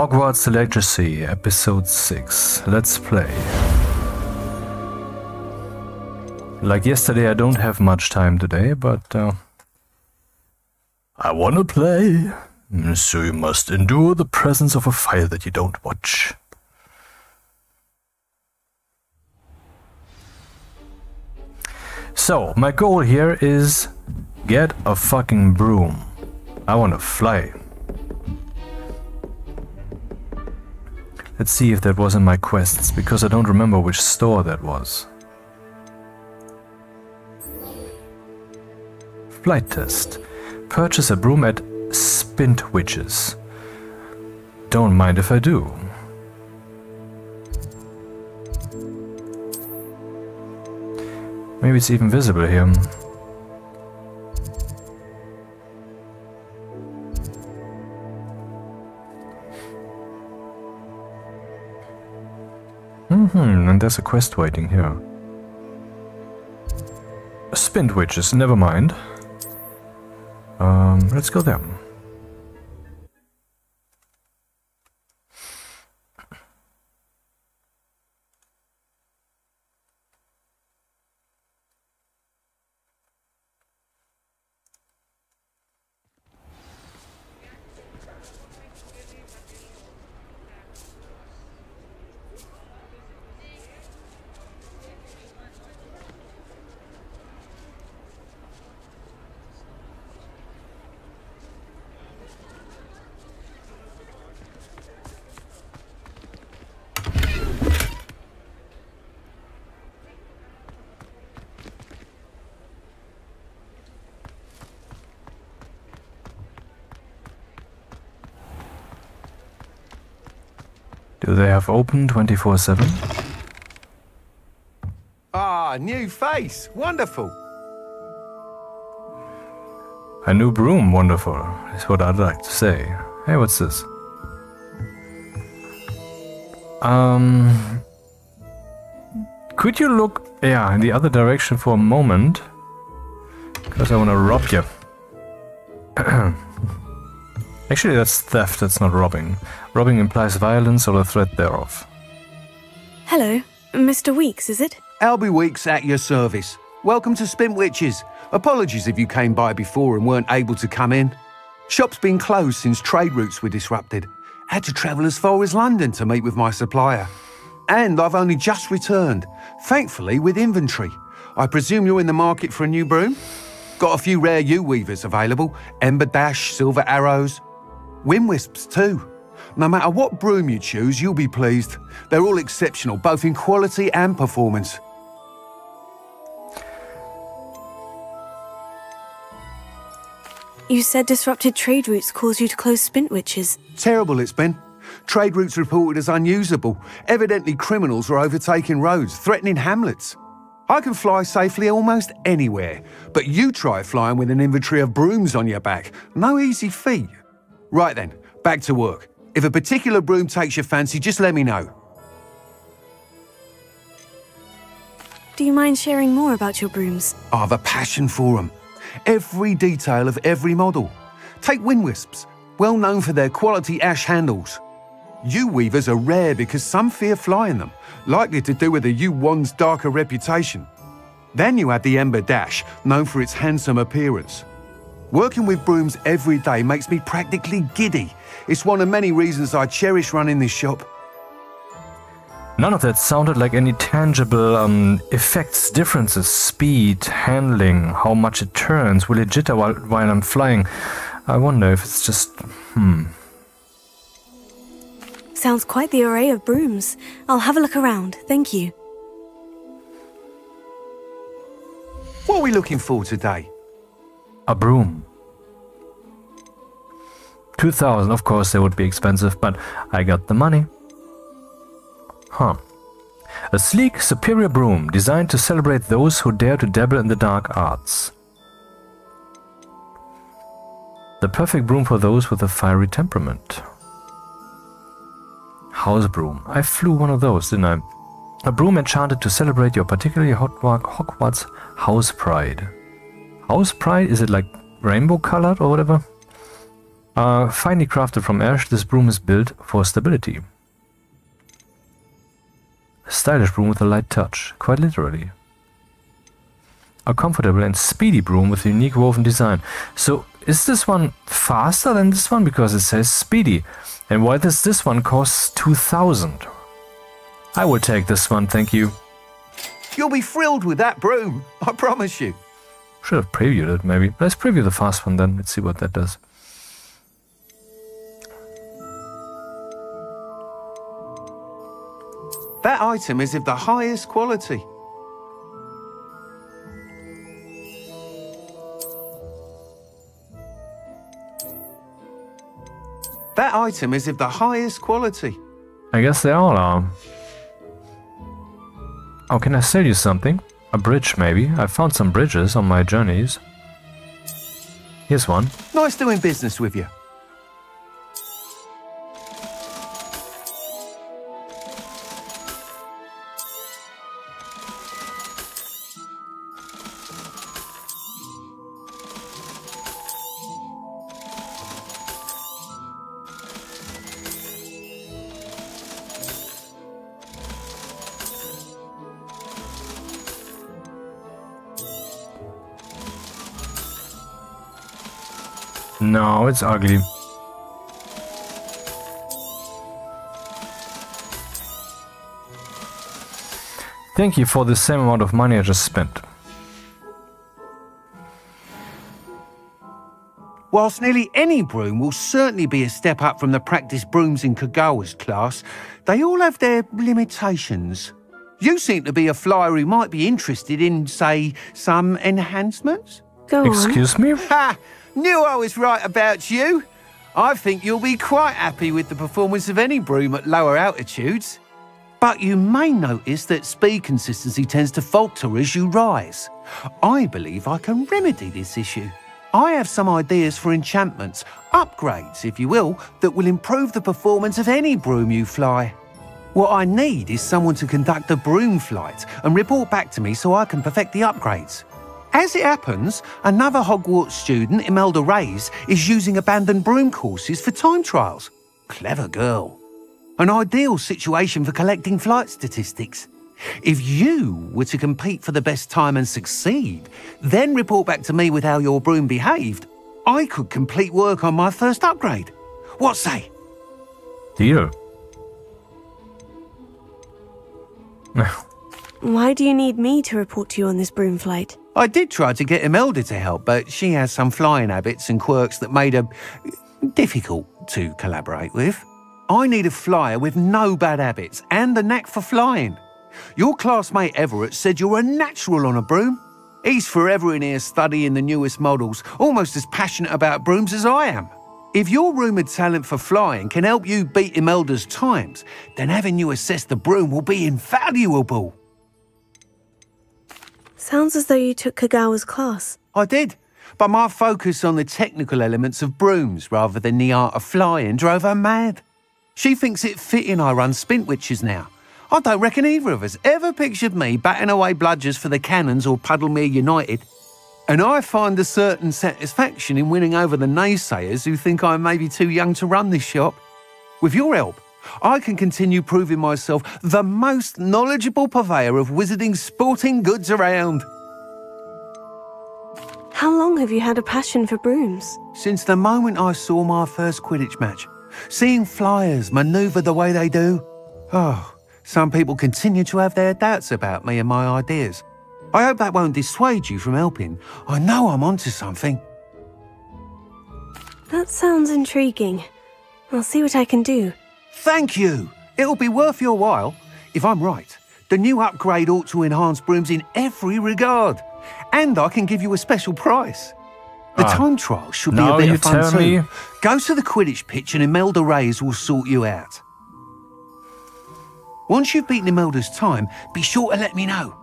Hogwarts Legacy, Episode 6. Let's play. Like yesterday, I don't have much time today, but uh, I wanna play. So you must endure the presence of a fire that you don't watch. So, my goal here is get a fucking broom. I wanna fly. Let's see if that was in my quests, because I don't remember which store that was. Flight test. Purchase a broom at Spintwitches. Don't mind if I do. Maybe it's even visible here. There's a quest waiting here. Spintwitches, never mind. Um, let's go there. Do they have open 24 7? Ah, new face. Wonderful. A new broom, wonderful, is what I'd like to say. Hey, what's this? Um. Could you look, yeah, in the other direction for a moment? Because I want to rob you. Actually, that's theft, that's not robbing. Robbing implies violence or a threat thereof. Hello, Mr. Weeks, is it? Albie Weeks at your service. Welcome to Spintwitches. Apologies if you came by before and weren't able to come in. Shop's been closed since trade routes were disrupted. Had to travel as far as London to meet with my supplier. And I've only just returned, thankfully with inventory. I presume you're in the market for a new broom? Got a few rare yew weavers available Ember Dash, Silver Arrows, Wind Wisps too. No matter what broom you choose, you'll be pleased. They're all exceptional, both in quality and performance. You said disrupted trade routes caused you to close Spintwitches. Terrible it's been. Trade routes reported as unusable. Evidently criminals were overtaking roads, threatening hamlets. I can fly safely almost anywhere, but you try flying with an inventory of brooms on your back. No easy feat. Right then, back to work. If a particular broom takes your fancy, just let me know. Do you mind sharing more about your brooms? I have a passion for them. Every detail of every model. Take wind wisps, well known for their quality ash handles. Yew weavers are rare because some fear flying them, likely to do with the yew wand's darker reputation. Then you add the Ember Dash, known for its handsome appearance. Working with brooms every day makes me practically giddy. It's one of many reasons I cherish running this shop. None of that sounded like any tangible um, effects, differences, speed, handling, how much it turns, will it jitter while, while I'm flying. I wonder if it's just. hmm. Sounds quite the array of brooms. I'll have a look around, thank you. What are we looking for today? A broom. 2000, of course, they would be expensive, but I got the money. Huh. A sleek, superior broom designed to celebrate those who dare to dabble in the dark arts. The perfect broom for those with a fiery temperament. House broom. I flew one of those, didn't I? A broom enchanted to celebrate your particularly Hogwarts house pride. House pride? Is it like rainbow colored or whatever? Uh, finely crafted from ash, this broom is built for stability. A stylish broom with a light touch, quite literally. A comfortable and speedy broom with a unique woven design. So, is this one faster than this one? Because it says speedy. And why does this one cost 2000? I will take this one, thank you. You'll be thrilled with that broom, I promise you. Should have previewed it, maybe. Let's preview the fast one then. Let's see what that does. That item is of the highest quality. That item is of the highest quality. I guess they all are. Oh, can I sell you something? A bridge, maybe? I found some bridges on my journeys. Here's one. Nice doing business with you. No, it's ugly. Thank you for the same amount of money I just spent. Whilst nearly any broom will certainly be a step up from the practice brooms in Kogawa's class, they all have their limitations. You seem to be a flyer who might be interested in, say, some enhancements? Go Excuse on. me? Ha! Knew I was right about you. I think you'll be quite happy with the performance of any broom at lower altitudes. But you may notice that speed consistency tends to falter as you rise. I believe I can remedy this issue. I have some ideas for enchantments, upgrades, if you will, that will improve the performance of any broom you fly. What I need is someone to conduct a broom flight and report back to me so I can perfect the upgrades. As it happens, another Hogwarts student, Imelda Reyes, is using abandoned broom courses for time trials. Clever girl. An ideal situation for collecting flight statistics. If you were to compete for the best time and succeed, then report back to me with how your broom behaved, I could complete work on my first upgrade. What say? Deal. Why do you need me to report to you on this broom flight? I did try to get Imelda to help, but she has some flying habits and quirks that made her difficult to collaborate with. I need a flyer with no bad habits and the knack for flying. Your classmate Everett said you're a natural on a broom. He's forever in here studying the newest models, almost as passionate about brooms as I am. If your rumoured talent for flying can help you beat Imelda's times, then having you assess the broom will be invaluable. Sounds as though you took Kogawa's class. I did, but my focus on the technical elements of brooms rather than the art of flying drove her mad. She thinks it fitting I run Spintwitches now. I don't reckon either of us ever pictured me batting away bludgers for the Cannons or Puddlemere United. And I find a certain satisfaction in winning over the naysayers who think I'm maybe too young to run this shop. With your help, I can continue proving myself the most knowledgeable purveyor of wizarding sporting goods around. How long have you had a passion for brooms? Since the moment I saw my first Quidditch match, seeing flyers manoeuvre the way they do. Oh, some people continue to have their doubts about me and my ideas. I hope that won't dissuade you from helping. I know I'm onto something. That sounds intriguing. I'll see what I can do. Thank you. It'll be worth your while. If I'm right, the new upgrade ought to enhance brooms in every regard. And I can give you a special price. The Ah. time trial should be a bit of fun too. me. Go to the Quidditch pitch and Imelda Reyes will sort you out. Once you've beaten Imelda's time, be sure to let me know.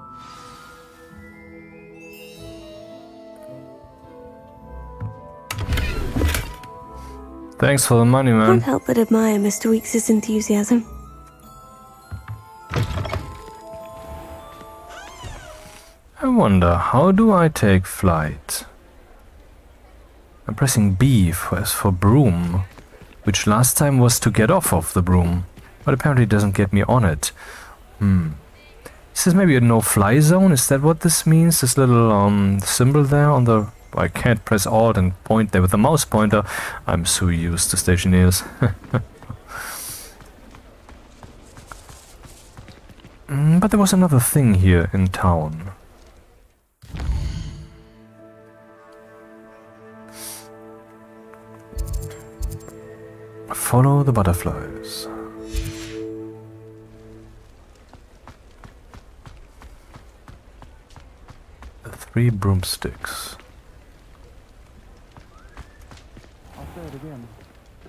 Thanks for the money, man. Can't help but admire Mr. Weeks' enthusiasm. I wonder, how do I take flight? I'm pressing B for, as for broom, which last time was to get off of the broom, but apparently it doesn't get me on it. Hmm. This is maybe a no-fly zone, is that what this means? This little um, symbol there on the... I can't press Alt and point there with the mouse pointer. I'm so used to stationeers. mm, but there was another thing here in town. Follow the butterflies. The three broomsticks. I'll say it again.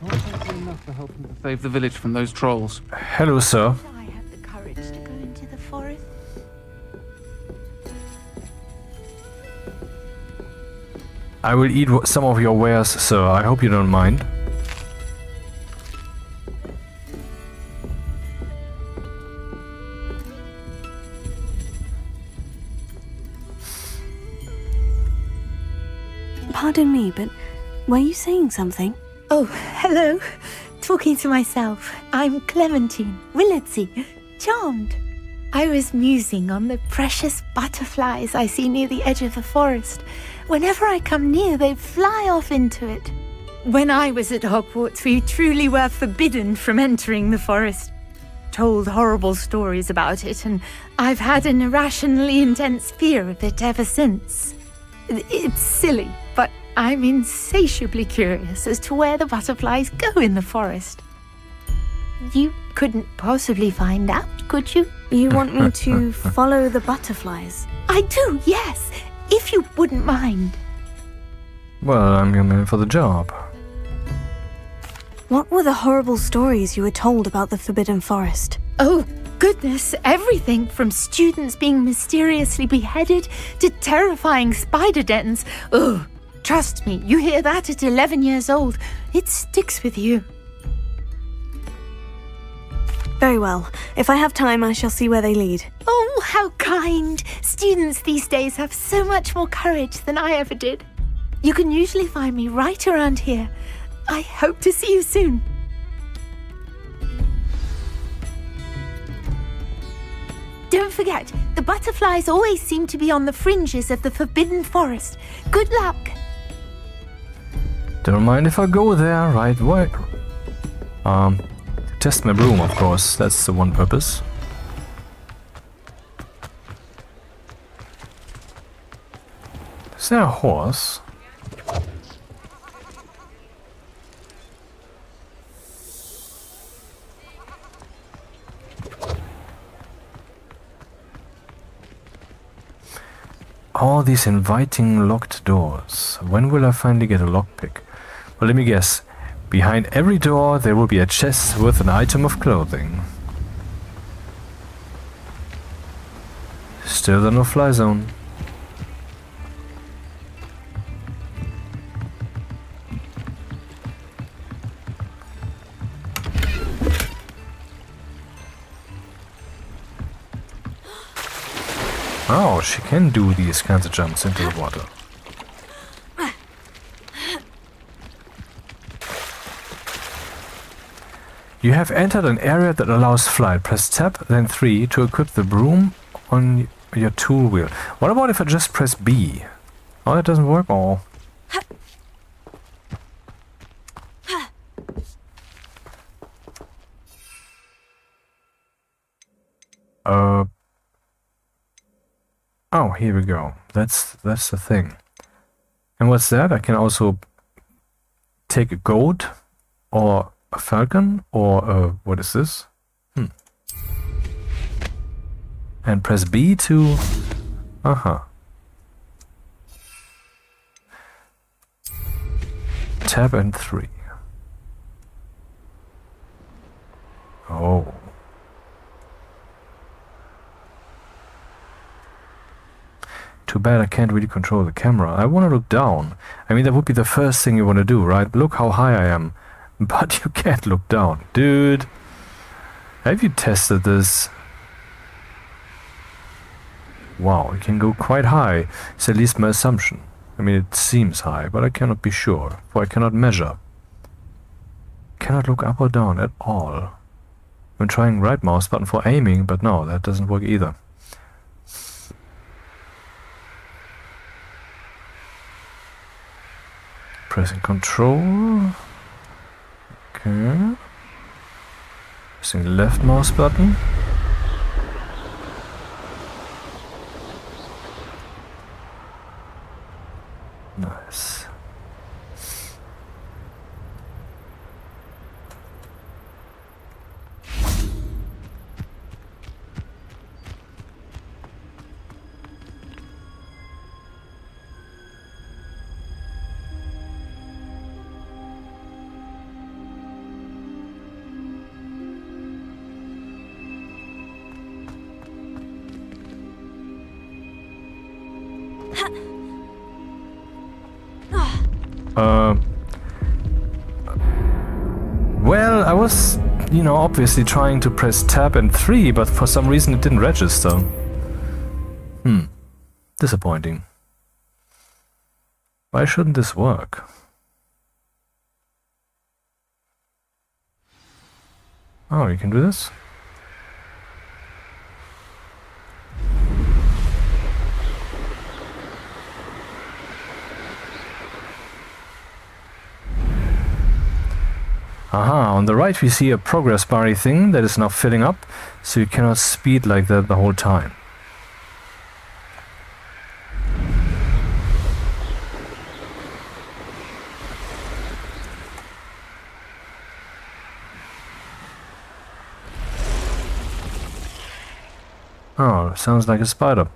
Can't enough for helping to save the village from those trolls. Hello, sir. I have the courage to go into the forest. I will eat some of your wares, sir. I hope you don't mind. Pardon me, but were you saying something? Oh, hello. Talking to myself. I'm Clementine Willardsey. Charmed. I was musing on the precious butterflies I see near the edge of the forest. Whenever I come near, they fly off into it. When I was at Hogwarts, we truly were forbidden from entering the forest. Told horrible stories about it, and I've had an irrationally intense fear of it ever since. It's silly, I'm insatiably curious as to where the butterflies go in the forest. You couldn't possibly find out, could you? You want me to follow the butterflies? I do, yes, if you wouldn't mind. Well, I'm in for the job. What were the horrible stories you were told about the Forbidden Forest? Oh, goodness, everything from students being mysteriously beheaded to terrifying spider dens. Ugh, trust me, you hear that at 11 years old, it sticks with you. Very well. If I have time, I shall see where they lead. Oh, how kind! Students these days have so much more courage than I ever did. You can usually find me right around here. I hope to see you soon. Don't forget, the butterflies always seem to be on the fringes of the Forbidden Forest. Good luck! Don't mind if I go there right away. Um, test my broom, of course. That's the one purpose. Is there a horse? All these inviting locked doors. When will I finally get a lockpick? Well, let me guess. Behind every door there will be a chest with an item of clothing. Still the no-fly zone. Oh, she can do these kinds of jumps into the water. You have entered an area that allows flight. Press tab, then 3 to equip the broom on your tool wheel. What about if I just press B? Oh, that doesn't work? Oh. Uh. Oh, here we go. That's that's the thing. And what's that? I can also take a goat or a falcon or a, what is this? Hmm. And press B to uh-huh. Tab and 3. Oh. Too bad I can't really control the camera. I want to look down. I mean, that would be the first thing you want to do, right? Look how high I am. But you can't look down. Dude, have you tested this? Wow, it can go quite high. It's at least my assumption. I mean, it seems high, but I cannot be sure, for I cannot measure. Cannot look up or down at all. I'm trying right mouse button for aiming, but no, that doesn't work either. Pressing control. Okay. Pressing left mouse button. Nice. Obviously trying to press tab and 3, but for some reason it didn't register. Hmm. Disappointing. Why shouldn't this work? Oh, you can do this? On the right we see a progress bar thing that is now filling up, so you cannot speed like that the whole time. Oh, sounds like a spider.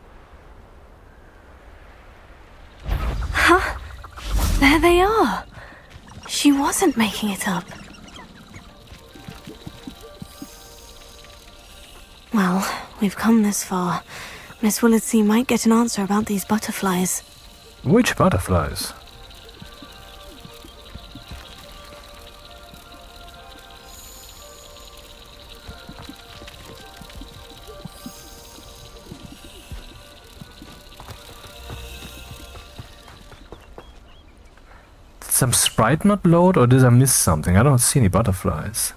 Huh? There they are. She wasn't making it up. We've come this far. Miss Willardsey might get an answer about these butterflies. Which butterflies? Did some sprite not load or did I miss something? I don't see any butterflies.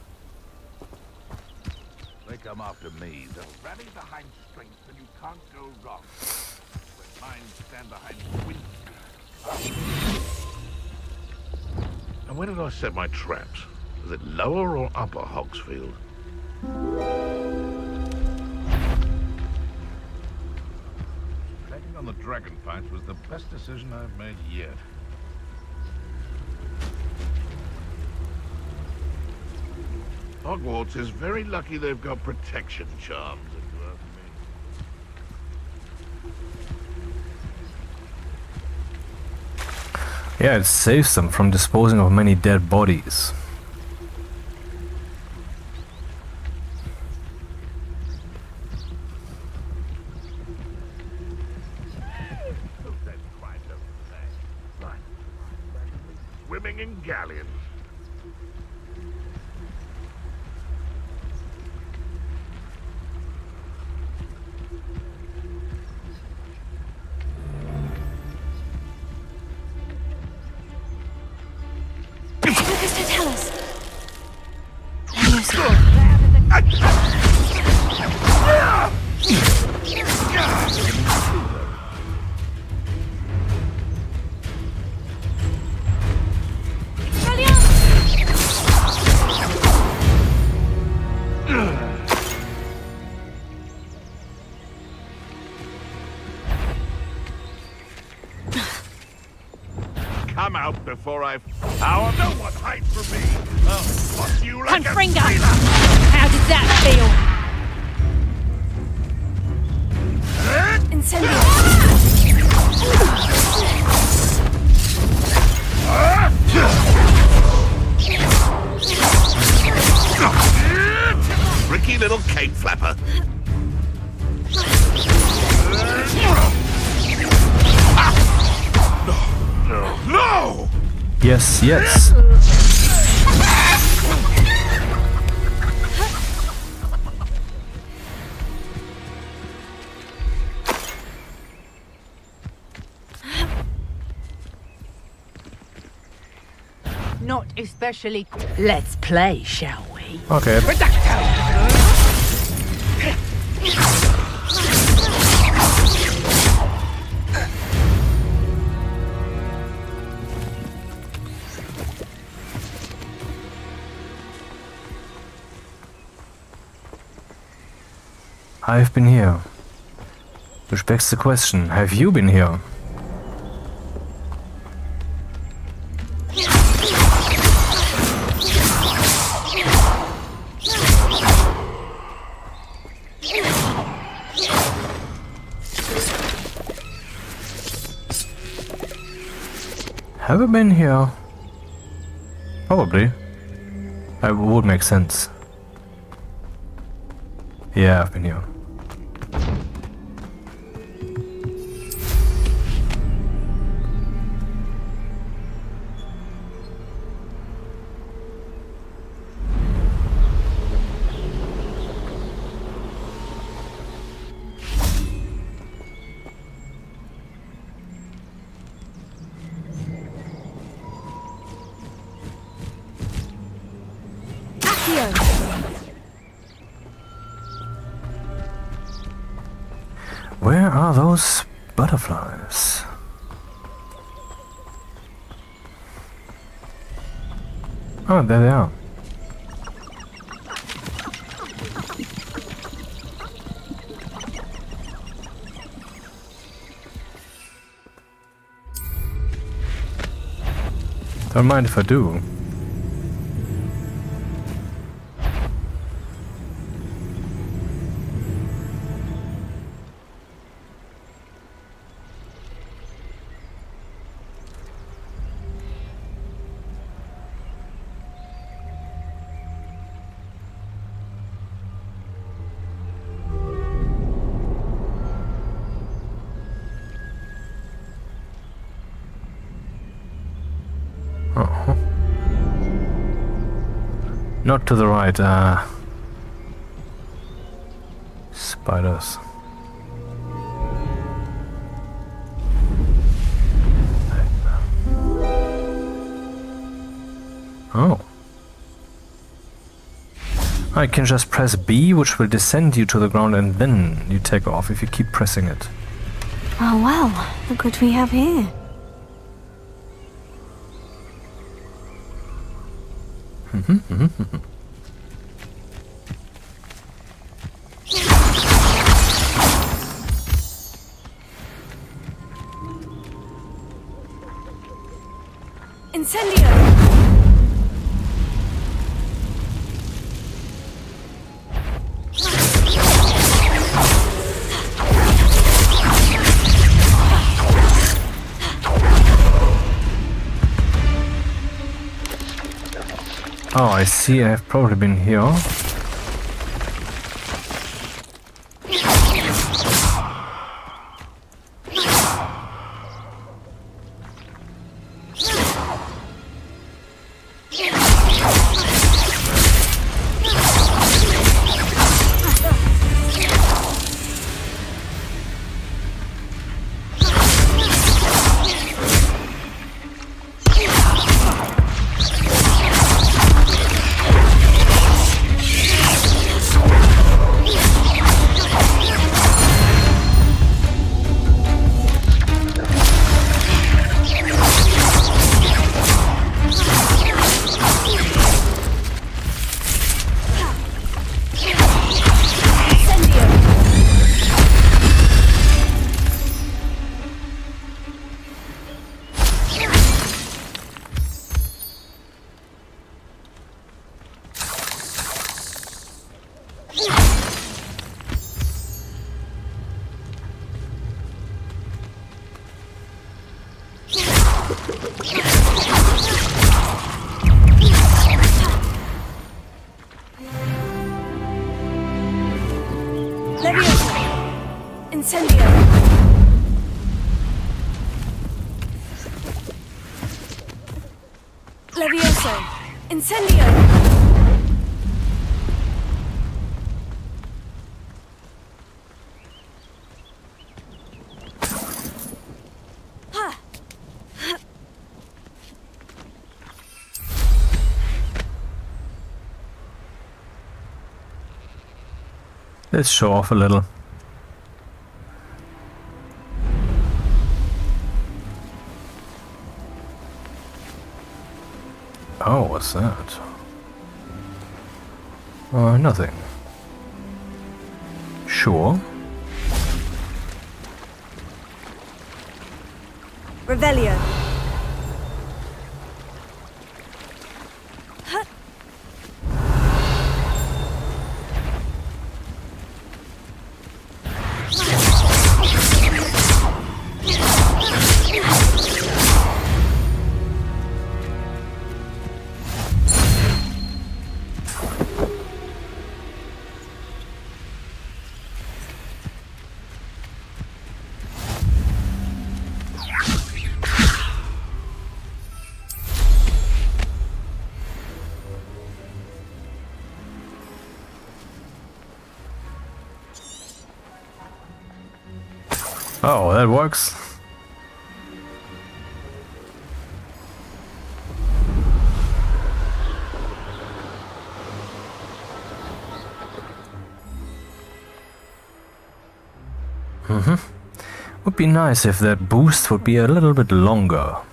Come after me. They'll rally behind strength and you can't go wrong. When mine stand behind wind And where did I set my traps? Was it lower or upper Hogsfield? Taking on the dragon fight was the best decision I've made yet. Hogwarts is very lucky they've got protection charms. Yeah, it saves them from disposing of many dead bodies. Especially. Let's play, shall we? Okay. I've been here. Which begs the question, have you been here? I been here? Probably. It would make sense. Yeah, I've been here. Mind if I do. Not to the right, uh... Spiders. Oh. I can just press B, which will descend you to the ground, and then you take off if you keep pressing it. Oh well, look what we have here. Incendio! Oh, I see. I've probably been here. Let's show off a little. Oh, what's that? Uh, nothing. Sure. Revelio. Works. Mm-hmm. Would be nice if that boost would be a little bit longer.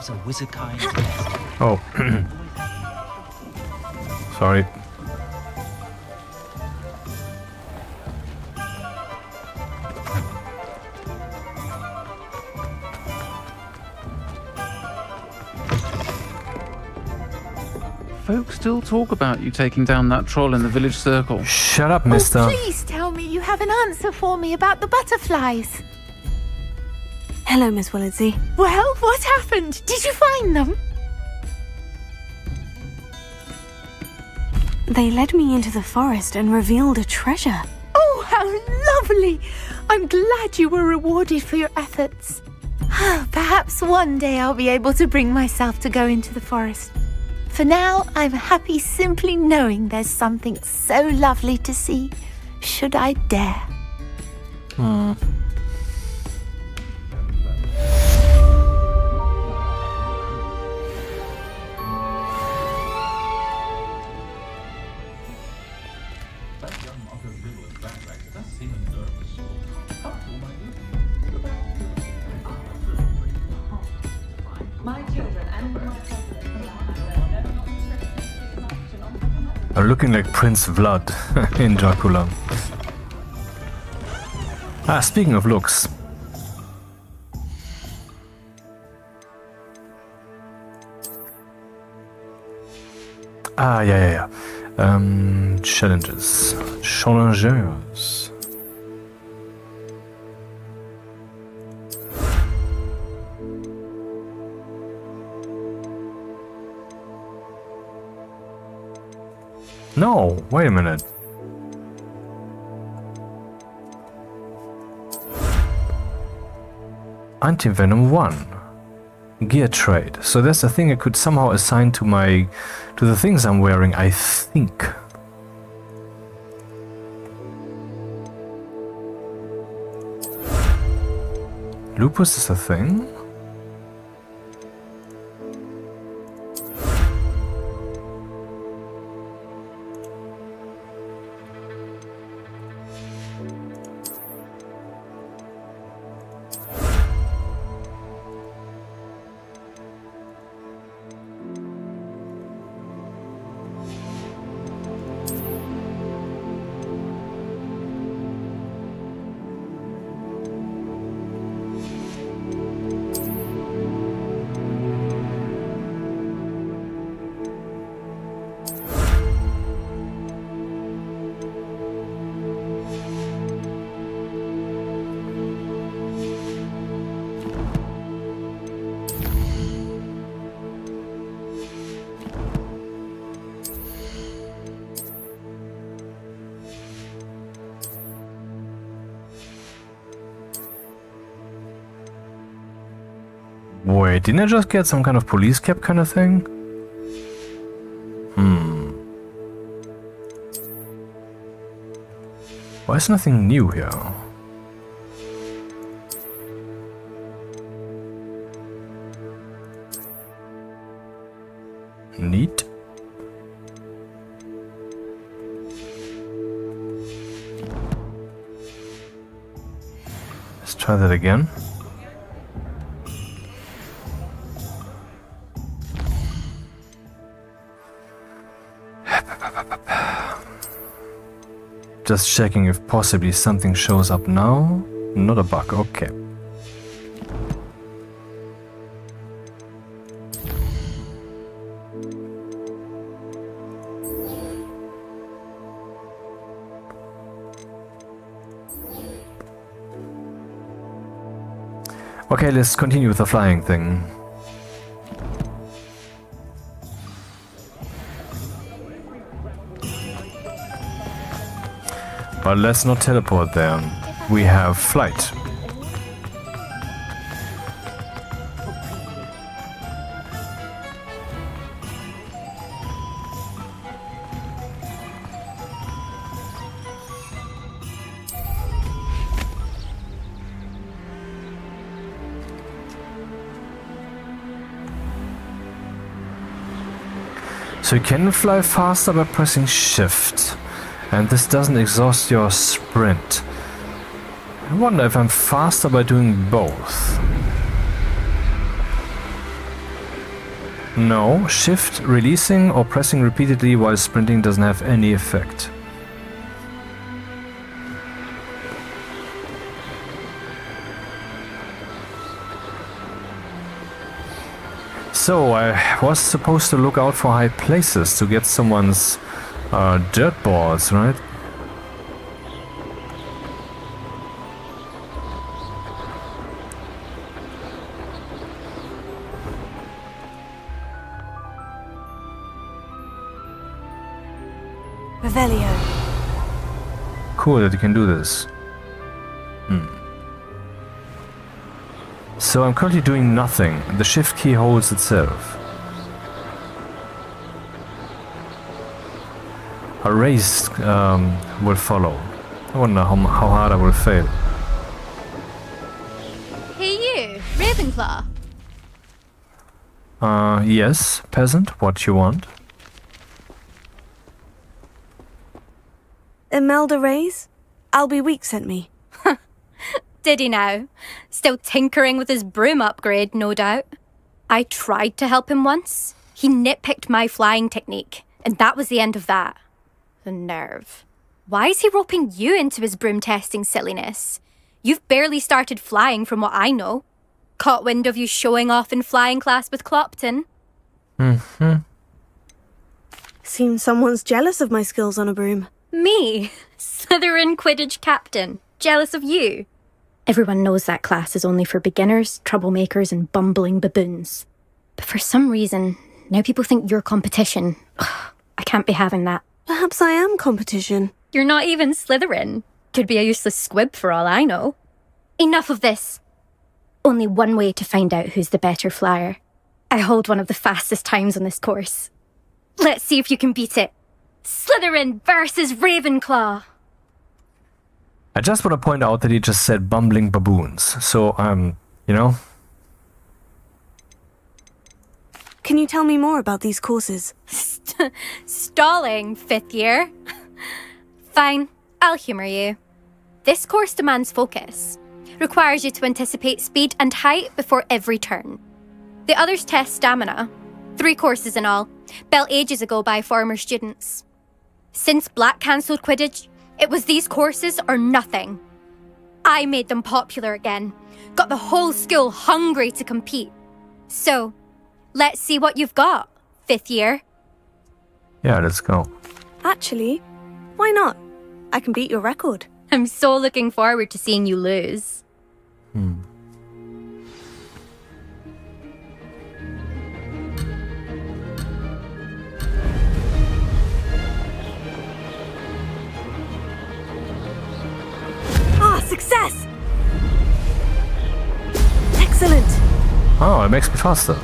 House elves are wizardkind's. Oh. Sorry. Folks still talk about you taking down that troll in the village circle. Shut up, Oh, mister. please tell me you have an answer for me about the butterflies. Hello, Miss Willardsey. Well, what happened? Did you find them? They led me into the forest and revealed a treasure. Oh, how lovely! I'm glad you were rewarded for your efforts. Perhaps one day I'll be able to bring myself to go into the forest. For now, I'm happy simply knowing there's something so lovely to see, should I dare. Hmm. I'm looking like Prince Vlad in Dracula. Ah, speaking of looks. Ah, yeah, yeah, yeah. Um, challenges. No, wait a minute. Anti-Venom 1. Gear trade. So that's a thing I could somehow assign to my... to the things I'm wearing, I think. Lupus is a thing? I just get some kind of police cap kind of thing? Hmm. Why is nothing new here? Neat. Let's try that again. Just checking if possibly something shows up now. Not a bug, okay. Okay, let's continue with the flying thing. But let's not teleport there. We have flight. So you can fly faster by pressing shift. And this doesn't exhaust your sprint. I wonder if I'm faster by doing both. No, shift releasing or pressing repeatedly while sprinting doesn't have any effect. So I was supposed to look out for high places to get someone's uh, dirt balls, right? Revelio. Cool that you can do this. Hmm. So I'm currently doing nothing. The shift key holds itself. A race um, will follow. I wonder how, how hard I will fail. Hey you, Ravenclaw. Uh, yes, peasant, what you want? Imelda Reyes? Albie Week sent me. Did he now? Still tinkering with his broom upgrade, no doubt. I tried to help him once. He nitpicked my flying technique, and that was the end of that. The nerve. Why is he roping you into his broom testing silliness? You've barely started flying from what I know. Caught wind of you showing off in flying class with Clopton. Mm-hmm. Seems someone's jealous of my skills on a broom. Me, Slytherin Quidditch captain, jealous of you. Everyone knows that class is only for beginners, troublemakers, and bumbling baboons. But for some reason, now people think you're competition. I can't be having that. Perhaps I am competition. You're not even Slytherin. Could be a useless squib for all I know. Enough of this. Only one way to find out who's the better flyer. I hold one of the fastest times on this course. Let's see if you can beat it. Slytherin versus Ravenclaw. I just want to point out that he just said bumbling baboons. So, um, you know. Can you tell me more about these courses? St- stalling, fifth year. Fine, I'll humour you. This course demands focus, requires you to anticipate speed and height before every turn. The others test stamina. Three courses in all, built ages ago by former students. Since Black cancelled Quidditch, it was these courses or nothing. I made them popular again, got the whole school hungry to compete. So, let's see what you've got, fifth year. Yeah, let's go. Actually, why not? I can beat your record. I'm so looking forward to seeing you lose. Hmm. Ah, success! Excellent! Oh, it makes me faster.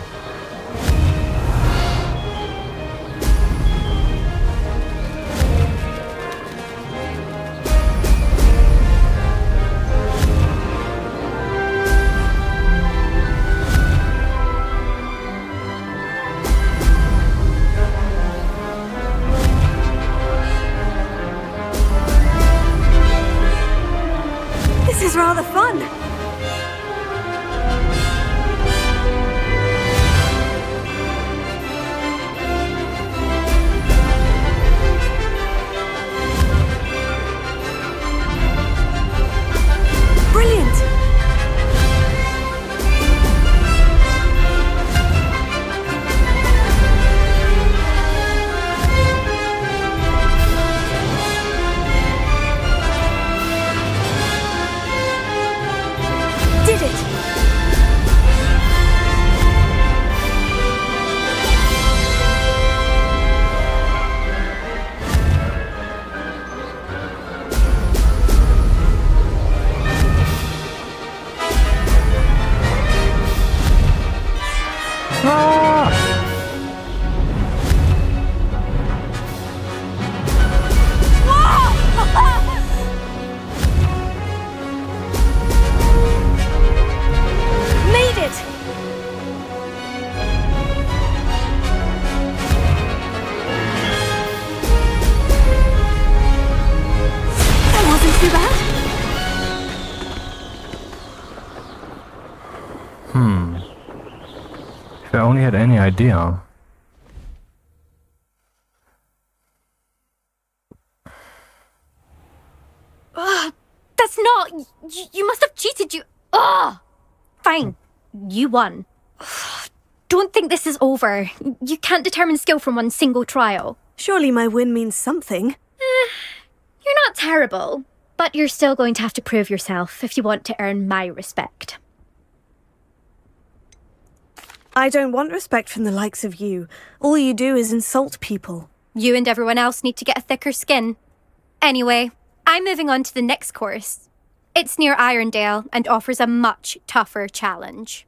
Any idea. Ugh, that's not. You, you must have cheated. You. Ugh. Fine. You won. Don't think this is over. You can't determine skill from one single trial. Surely my win means something. Eh, you're not terrible, but you're still going to have to prove yourself if you want to earn my respect. I don't want respect from the likes of you. All you do is insult people. You and everyone else need to get a thicker skin. Anyway, I'm moving on to the next course. It's near Irondale and offers a much tougher challenge.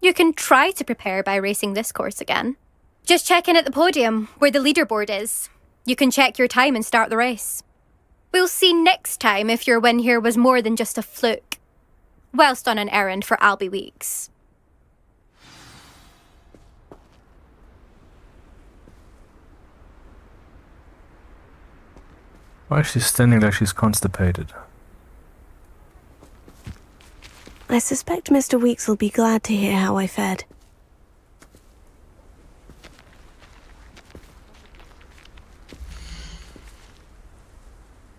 You can try to prepare by racing this course again. Just check in at the podium where the leaderboard is. You can check your time and start the race. We'll see next time if your win here was more than just a fluke. Whilst on an errand for Albie Weekes. Why is she standing like she's constipated? I suspect Mr. Weekes will be glad to hear how I fared.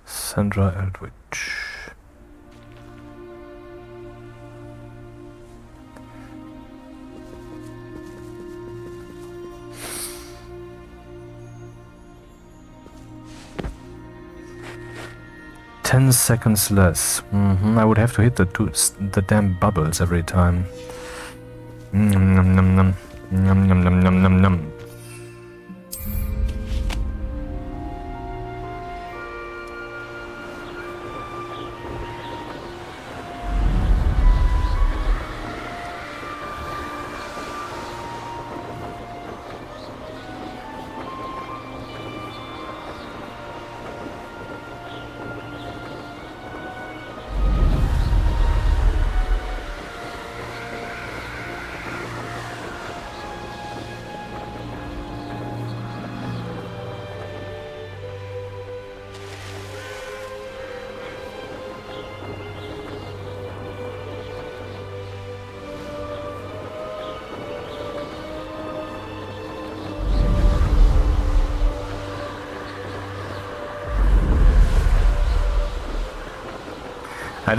Sandra Eldridge. Ten seconds less. hmm I would have to hit the two, the damn bubbles every time.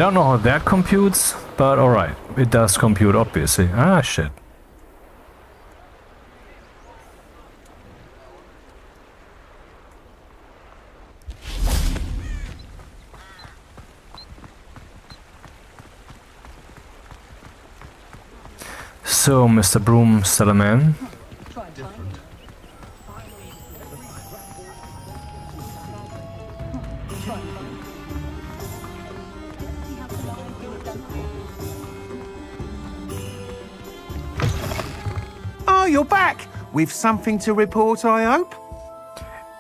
Don't know how that computes, but alright. It does compute, obviously. Ah, shit. So, Mr. Broom Salaman, With something to report, I hope?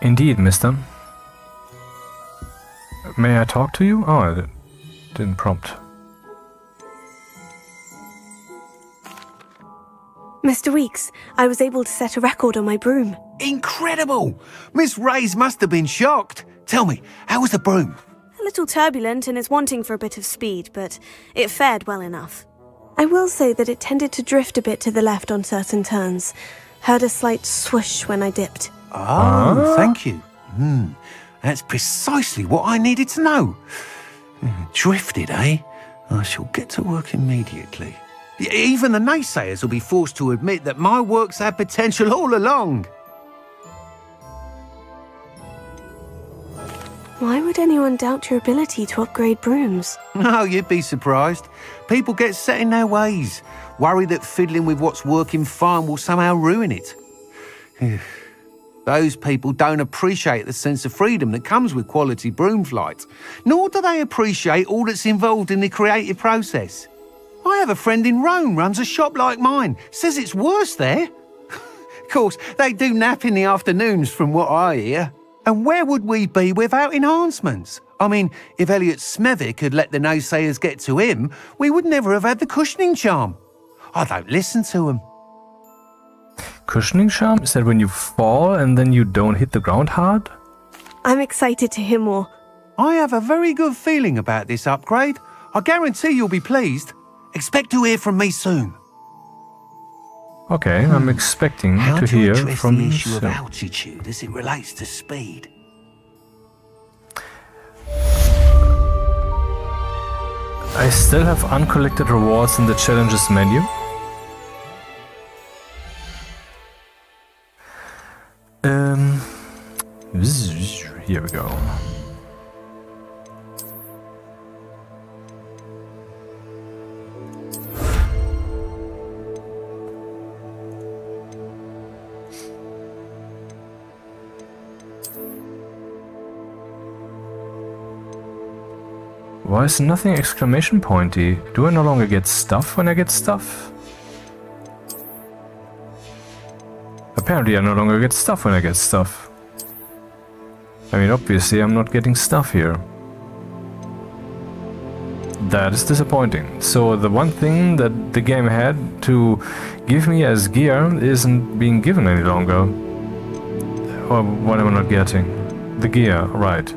Indeed, mister. May I talk to you? Oh, it didn't prompt. Mr. Weekes, I was able to set a record on my broom. Incredible! Miss Reyes must have been shocked. Tell me, how was the broom? A little turbulent and is wanting for a bit of speed, but it fared well enough. I will say that it tended to drift a bit to the left on certain turns. Heard a slight swoosh when I dipped. Oh, thank you. Hmm, that's precisely what I needed to know. Drifted, eh? I shall get to work immediately. Even the naysayers will be forced to admit that my work's had potential all along. Why would anyone doubt your ability to upgrade brooms? No, oh, you'd be surprised. People get set in their ways, worry that fiddling with what's working fine will somehow ruin it. Those people don't appreciate the sense of freedom that comes with quality broom flight, nor do they appreciate all that's involved in the creative process. I have a friend in Rome runs a shop like mine, says it's worse there. of course, they do nap in the afternoons from what I hear. And where would we be without enhancements? I mean, if Elliot Smethwyck had let the naysayers get to him, we would never have had the cushioning charm. I don't listen to them. Cushioning charm? Is that when you fall and then you don't hit the ground hard? I'm excited to hear more. I have a very good feeling about this upgrade. I guarantee you'll be pleased. Expect to hear from me soon. Okay, I'm expecting How to hear address from the you issue of altitude as it relates to speed? I still have uncollected rewards in the challenges menu. Um, here we go. Why is nothing exclamation pointy? Do I no longer get stuff when I get stuff? Apparently I no longer get stuff when I get stuff. I mean, obviously I'm not getting stuff here. That is disappointing. So the one thing that the game had to give me as gear isn't being given any longer. Or what am I not getting? The gear, right.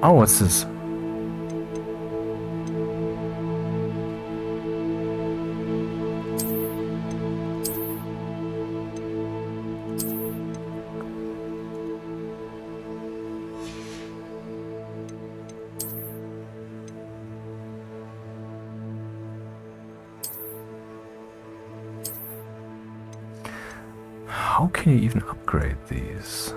Oh, what's this? How can you even upgrade these?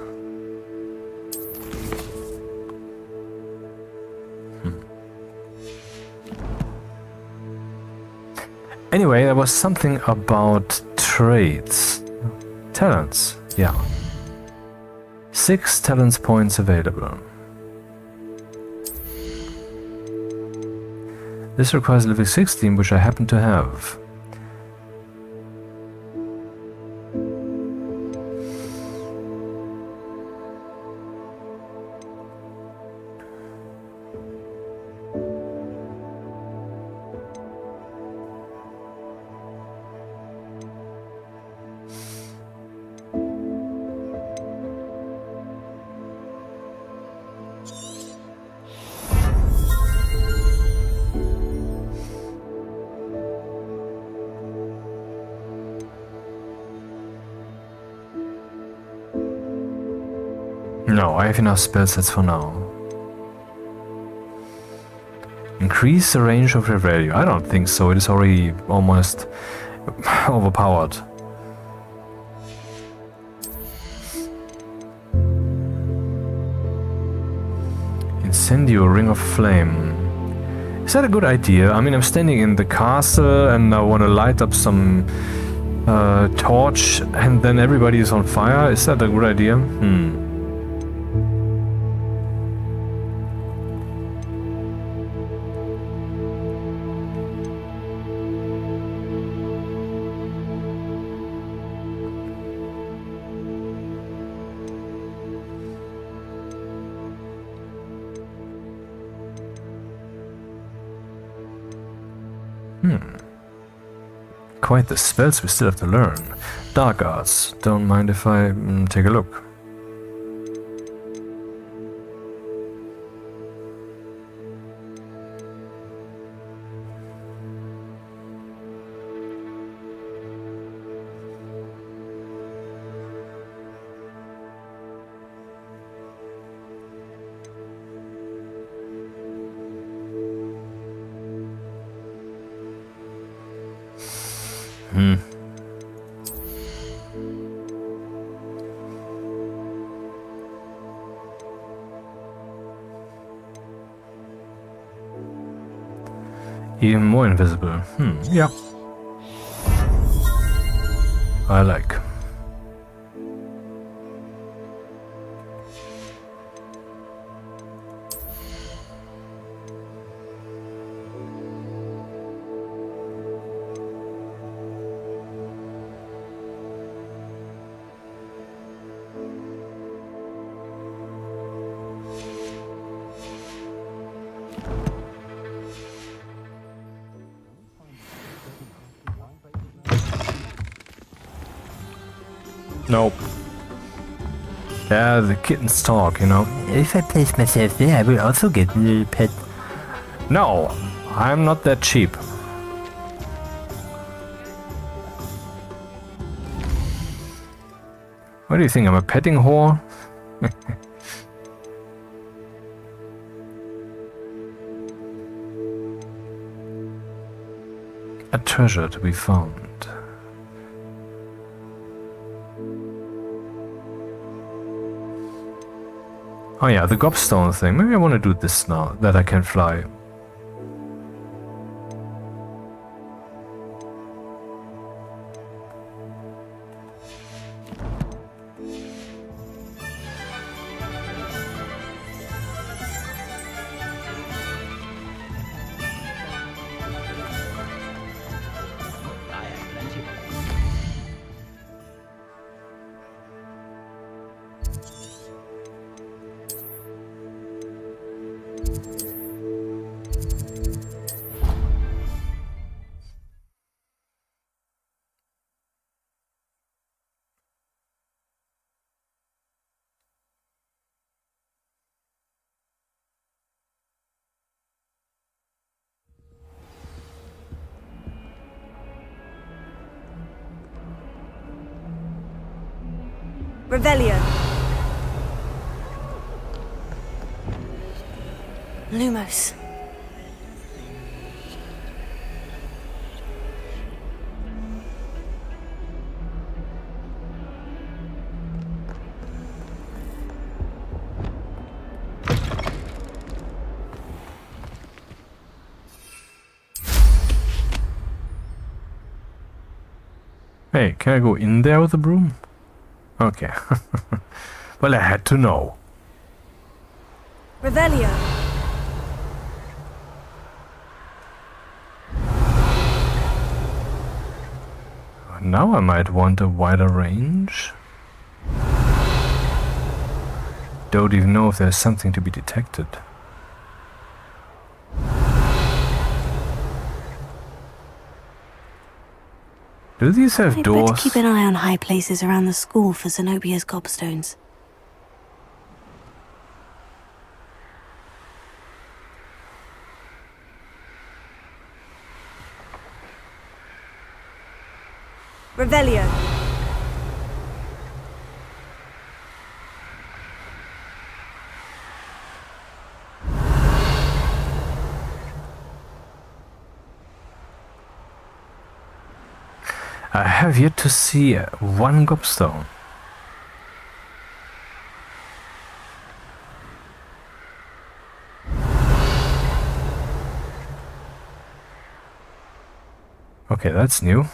Anyway, there was something about traits. Talents, yeah. Six talents points available. This requires level 16, which I happen to have. Enough spell sets for now. Increase the range of your value. I don't think so. It is already almost overpowered. Incendio Ring of Flame. Is that a good idea? I mean, I'm standing in the castle and I want to light up some uh, torch and then everybody is on fire. Is that a good idea? Hmm. Quite the spells we still have to learn. Dark arts. Don't mind if I mm, take a look. Invisible. Hmm, yeah. I like. Nope. Yeah, the kittens talk, you know. If I place myself there, I will also get a little pet. No, I'm not that cheap. What do you think? I'm a petting whore? a treasure to be found. Oh yeah, the gobstone thing. Maybe I want to do this now that I can fly. Can I go in there with the broom? Okay. well, I had to know. Revelio. Now I might want a wider range. Don't even know if there's something to be detected. Do these have I'd doors? better keep an eye on high places around the school for Zenobia's gobstones. Revelio. I have yet to see one gobstone. Okay, that's new.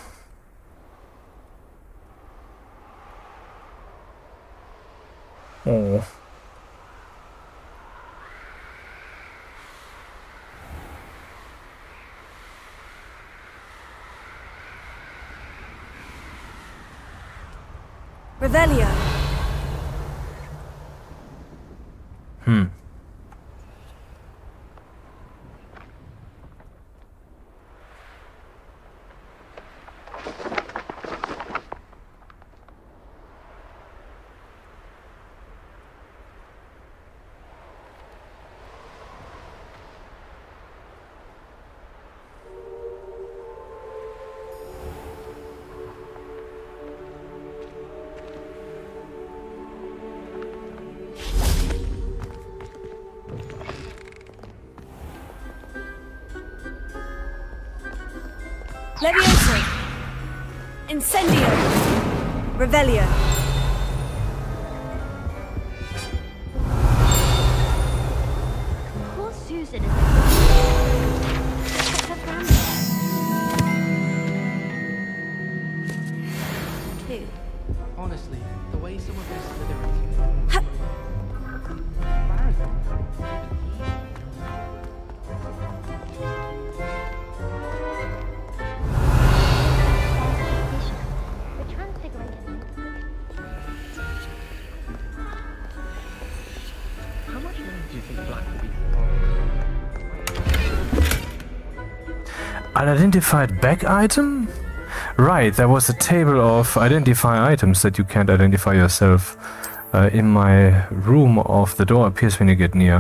Revelio. Poor Unidentified back item? Right, there was a table of identify items that you can't identify yourself uh, in my room of the door appears when you get near.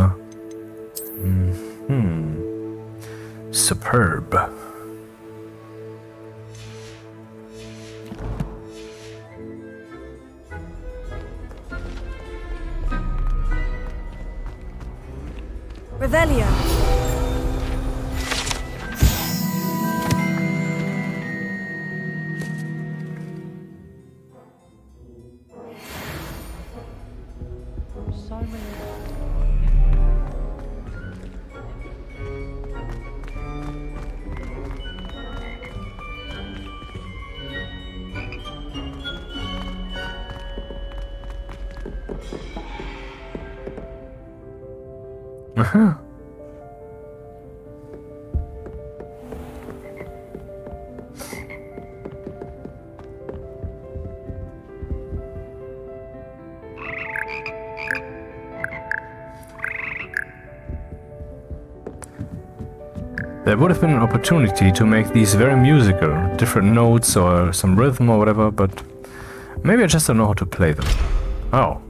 Hmm. Superb. There would have been an opportunity to make these very musical, different notes or some rhythm or whatever, but maybe I just don't know how to play them. Oh.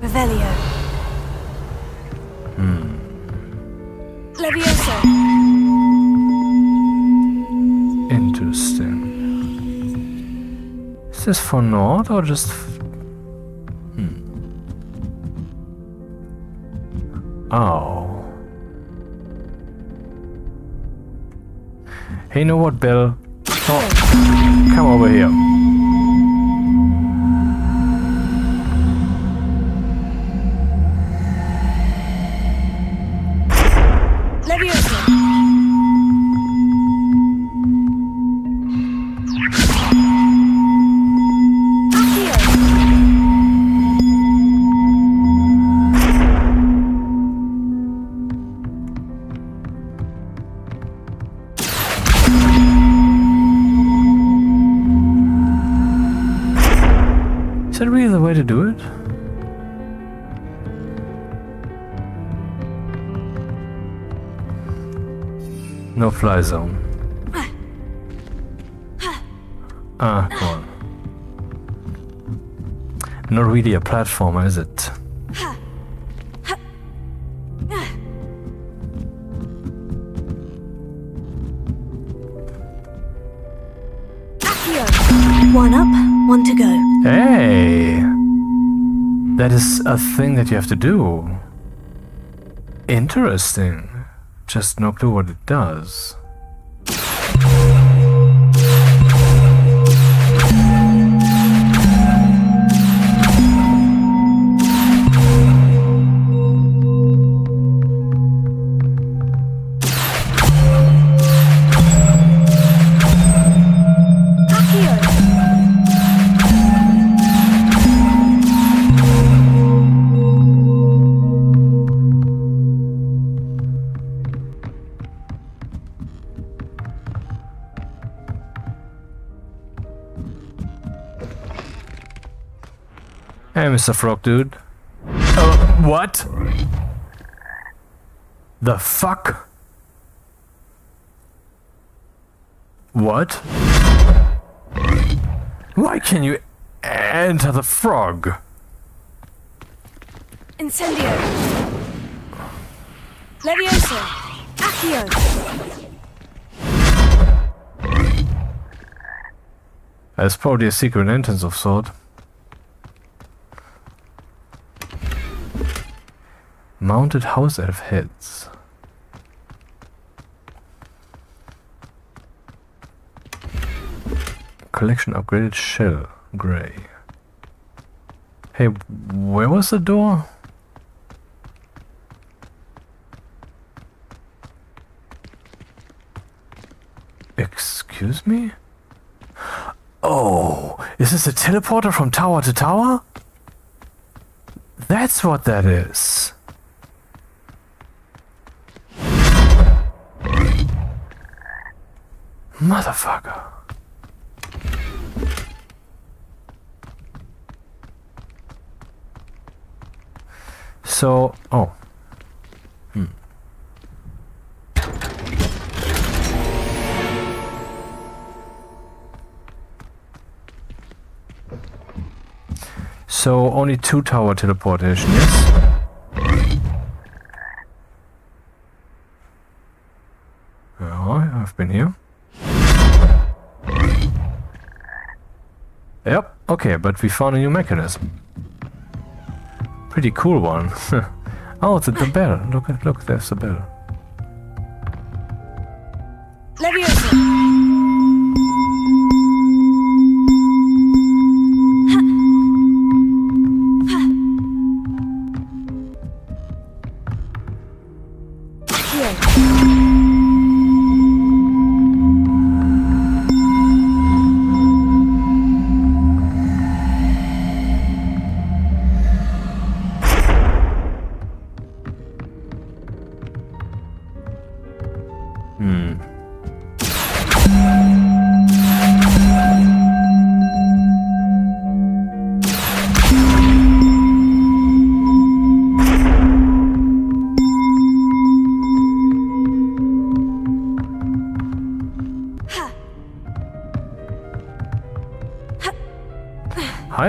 Revelio. Hmm. Levioso. Interesting. Is this for naught or just... Bill? Come over here. No fly zone. Ah, come on. Not really a platformer, is it? One up, one to go. Hey! That is a thing that you have to do. Interesting. Just no clue what it does. Mr. Frog Dude. Uh, what? The fuck? What? Why can you enter the frog? Incendio. Levioso. Accio. There's probably a secret entrance of sort. Mounted house elf heads. Collection upgraded shell. Gray. Hey, where was the door? Excuse me? Oh, is this a teleporter from tower to tower? That's what that is. Motherfucker. So, oh. Hmm. So only two tower teleportation, yes? I've been here. Yep, okay, but we found a new mechanism. Pretty cool one. oh, it's the bell. Look, look, there's the bell.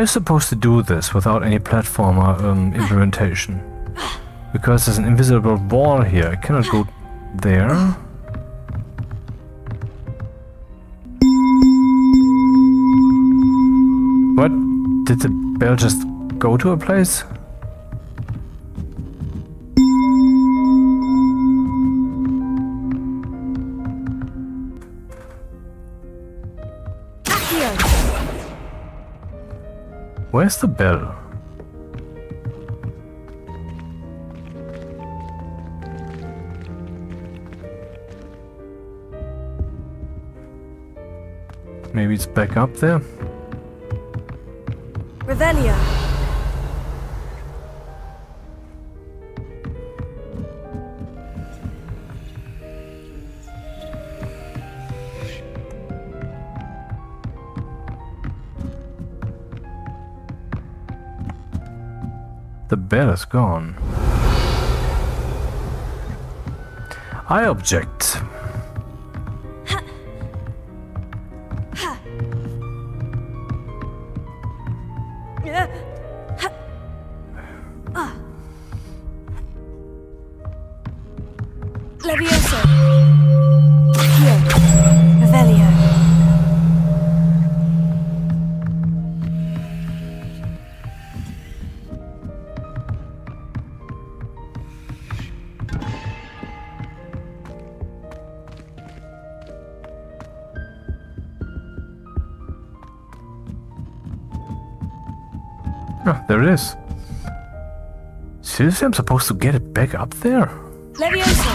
You supposed to do this without any platformer um, implementation? Because there's an invisible wall here. I cannot go there. What? Did the bell just go to a place? Where's the bell? Maybe it's back up there? Is gone. I object. Levioso. Seriously, I'm supposed to get it back up there? Levioso.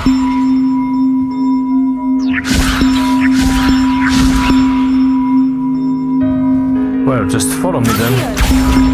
Well, just follow me then.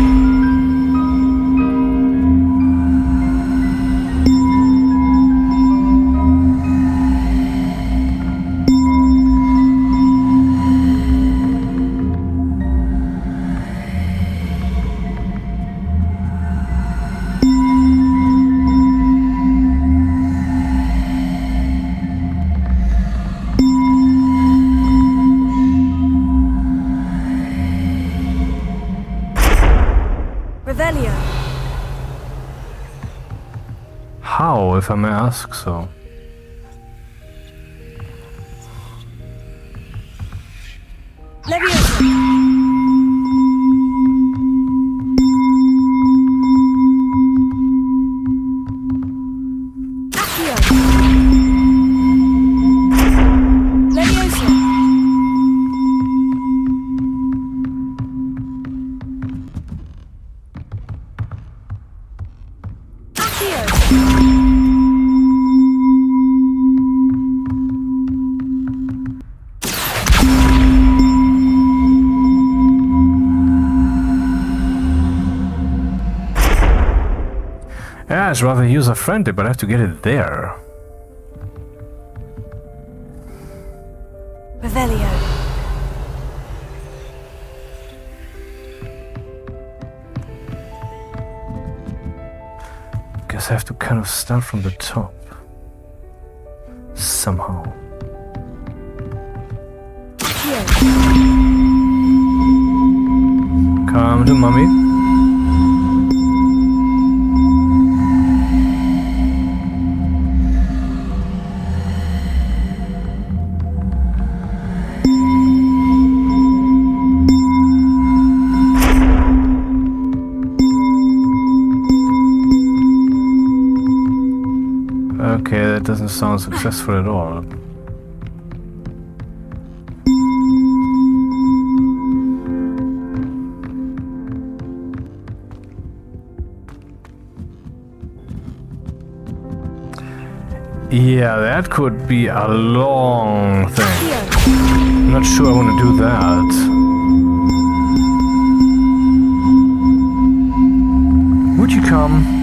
If I may ask so? Rather user friendly, but I have to get it there. Revelio. Guess I have to kind of start from the top. Somehow. Come to mommy. Doesn't sound successful at all. Yeah, that could be a long thing. I'm not sure I want to do that. Would you come?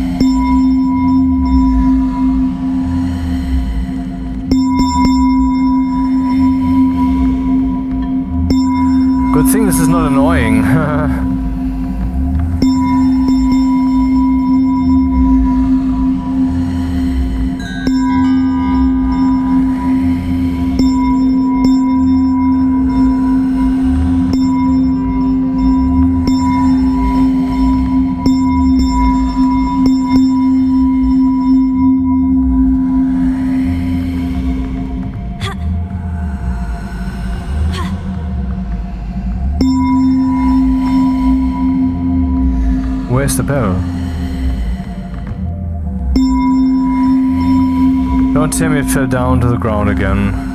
Thing this is not annoying. The bell? Don't tell me it fell down to the ground again.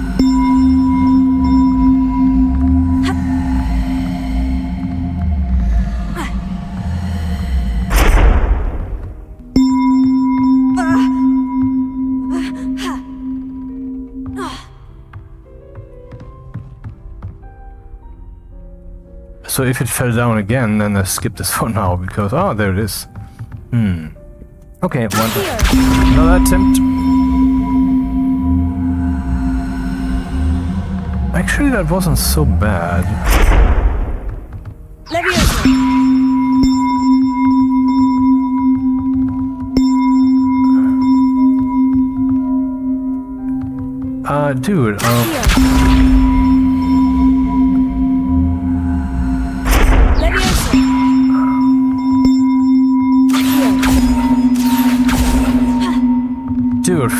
So if it fell down again, then I skip this for now because oh, there it is. Hmm. Okay, one, another attempt. Actually, that wasn't so bad. Uh, dude,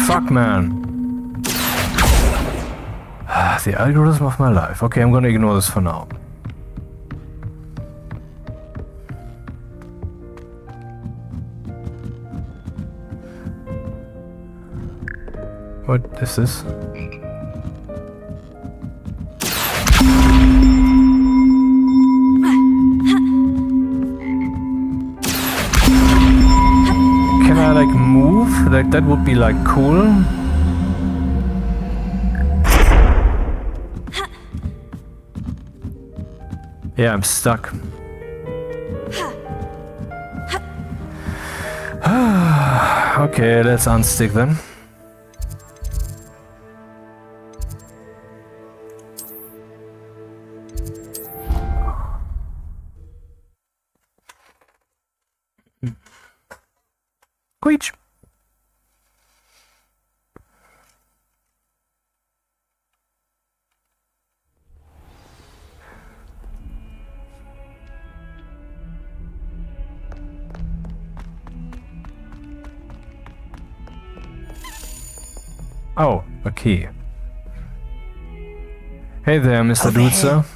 fuck, man. Ah, the algorithm of my life. Okay, I'm gonna ignore this for now. What is this? I like move? Like that would be like cool. Yeah, I'm stuck. okay, let's unstick them. Hey there, Mr. Over Dutzer.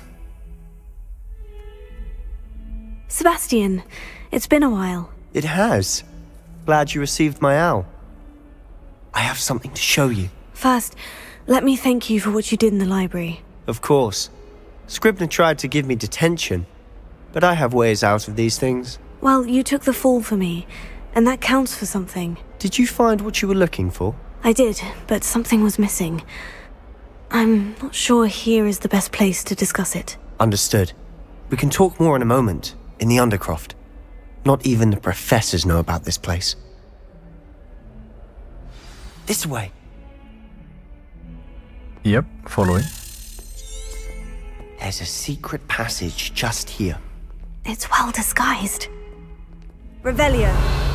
Sebastian, it's been a while. It has. Glad you received my owl. I have something to show you. First, let me thank you for what you did in the library. Of course. Scribner tried to give me detention, but I have ways out of these things. Well, you took the fall for me, and that counts for something. Did you find what you were looking for? I did, but something was missing. I'm not sure here is the best place to discuss it. Understood. We can talk more in a moment, in the Undercroft. Not even the professors know about this place. This way. Yep, following. There's a secret passage just here. It's well disguised. Revelio.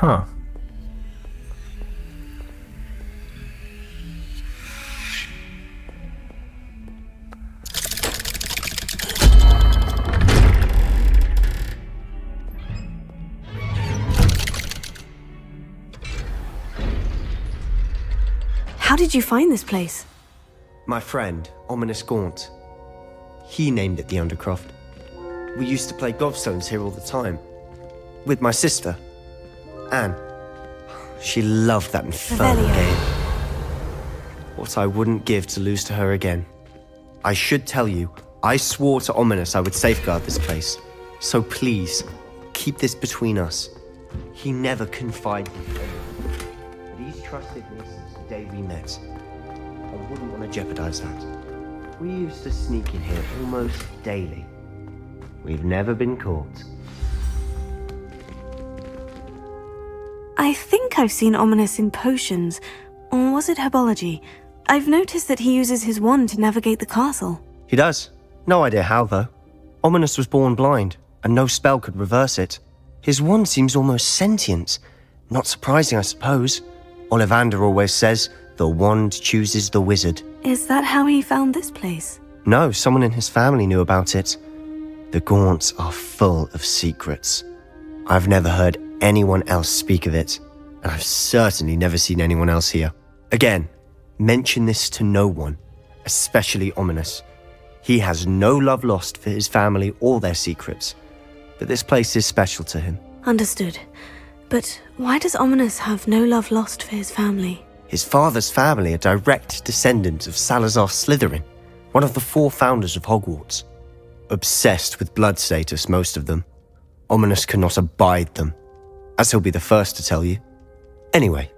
Huh. How did you find this place? My friend, Ominis Gaunt. He named it the Undercroft. We used to play gobstones here all the time. With my sister, Anne. She loved that infernal Revelio. game. What I wouldn't give to lose to her again. I should tell you, I swore to Ominis I would safeguard this place. So please, keep this between us. He never confided in me. But he's trusted me since the day we met. I wouldn't want to jeopardize that. We used to sneak in here almost daily. We've never been caught. I think I've seen Ominis in potions. Or was it herbology? I've noticed that he uses his wand to navigate the castle. He does. No idea how, though. Ominis was born blind, and no spell could reverse it. His wand seems almost sentient. Not surprising, I suppose. Ollivander always says, the wand chooses the wizard. Is that how he found this place? No, someone in his family knew about it. The Gaunts are full of secrets. I've never heard anyone else speak of it, and I've certainly never seen anyone else here. Again, mention this to no one, especially Ominis. He has no love lost for his family or their secrets, but this place is special to him. Understood. But why does Ominis have no love lost for his family? His father's family are direct descendants of Salazar Slytherin, one of the four founders of Hogwarts. Obsessed with blood status, most of them. Ominis cannot abide them, as he'll be the first to tell you. Anyway,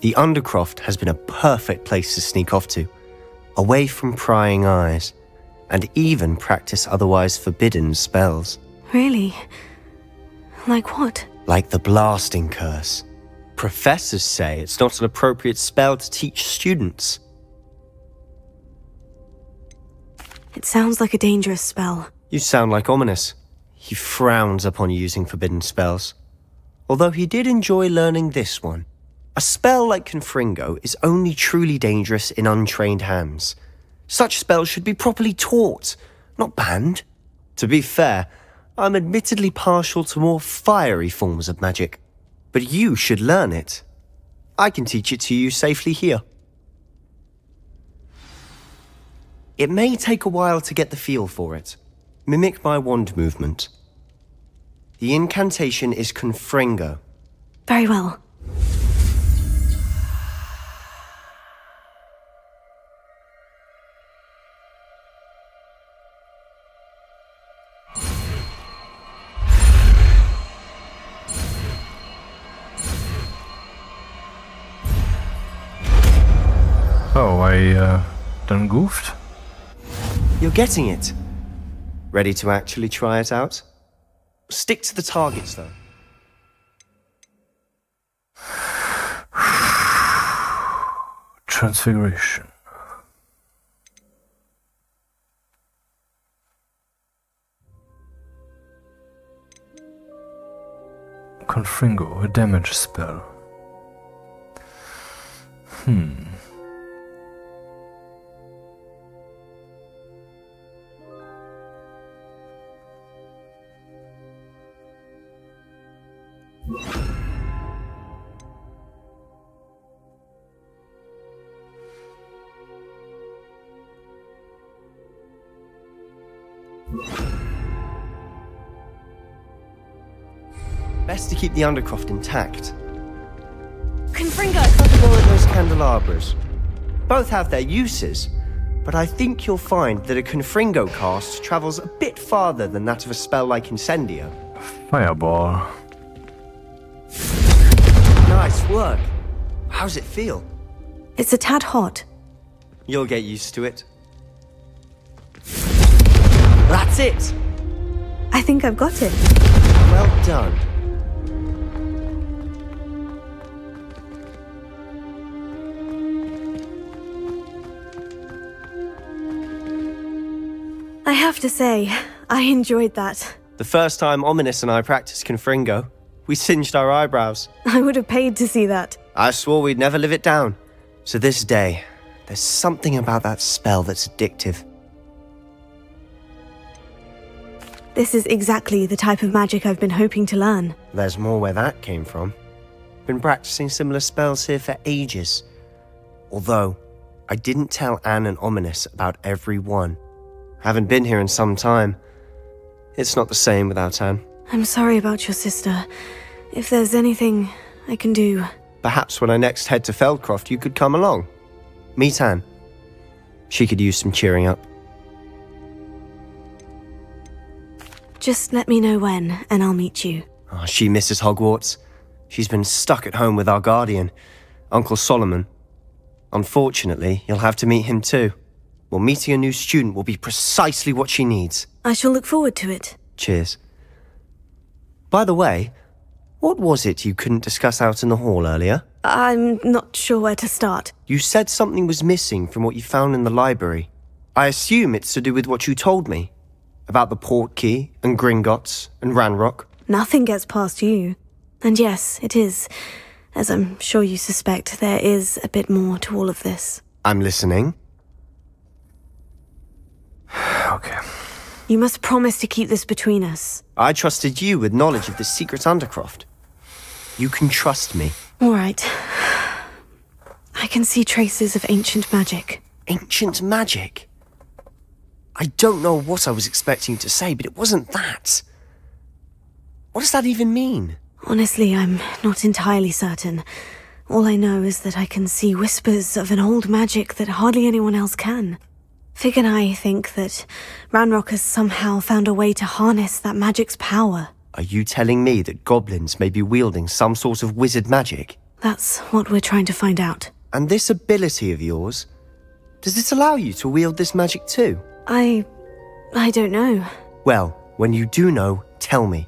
the Undercroft has been a perfect place to sneak off to, away from prying eyes, and even practice otherwise forbidden spells, Really? Like what? like the Blasting Curse. Professors say it's not an appropriate spell to teach students. It sounds like a dangerous spell. You sound like Ominis. He frowns upon using forbidden spells. Although he did enjoy learning this one. A spell like Confringo is only truly dangerous in untrained hands. Such spells should be properly taught, not banned. To be fair, I'm admittedly partial to more fiery forms of magic. But you should learn it. I can teach it to you safely here. It may take a while to get the feel for it. Mimic my wand movement. The incantation is Confringo. Very well. Oh, I uh, done goofed? You're getting it. Ready to actually try it out? Stick to the targets, though. Transfiguration. Confringo, a damage spell. Hmm. The Undercroft intact. Confringo! All of those candelabras. Both have their uses, but I think you'll find that a Confringo cast travels a bit farther than that of a spell like Incendio. Fireball. Nice work. How's it feel? It's a tad hot. You'll get used to it. That's it! I think I've got it. Well done. Have to say, I enjoyed that. The first time Ominis and I practiced Confringo, we singed our eyebrows. I would have paid to see that. I swore we'd never live it down. So this day, there's something about that spell that's addictive. This is exactly the type of magic I've been hoping to learn. There's more where that came from. Been practicing similar spells here for ages. Although, I didn't tell Anne and Ominis about every one. Haven't been here in some time. It's not the same without Anne. I'm sorry about your sister. If there's anything I can do. Perhaps when I next head to Feldcroft, you could come along. Meet Anne. She could use some cheering up. Just let me know when, and I'll meet you. Oh, she misses Hogwarts. She's been stuck at home with our guardian, Uncle Solomon. Unfortunately, you'll have to meet him too. Well, meeting a new student will be precisely what she needs. I shall look forward to it. Cheers. By the way, what was it you couldn't discuss out in the hall earlier? I'm not sure where to start. You said something was missing from what you found in the library. I assume it's to do with what you told me about the port key and Gringotts and Ranrock. Nothing gets past you. And yes, it is. As I'm sure you suspect, there is a bit more to all of this. I'm listening. Okay. You must promise to keep this between us. I trusted you with knowledge of the secret Undercroft. You can trust me. All right. I can see traces of ancient magic. Ancient magic? I don't know what I was expecting you to say, but it wasn't that. What does that even mean? Honestly, I'm not entirely certain. All I know is that I can see whispers of an old magic that hardly anyone else can. Fig and I think that Ranrock has somehow found a way to harness that magic's power. Are you telling me that goblins may be wielding some sort of wizard magic? That's what we're trying to find out. And this ability of yours, does it allow you to wield this magic too? I. I don't know. Well, when you do know, tell me.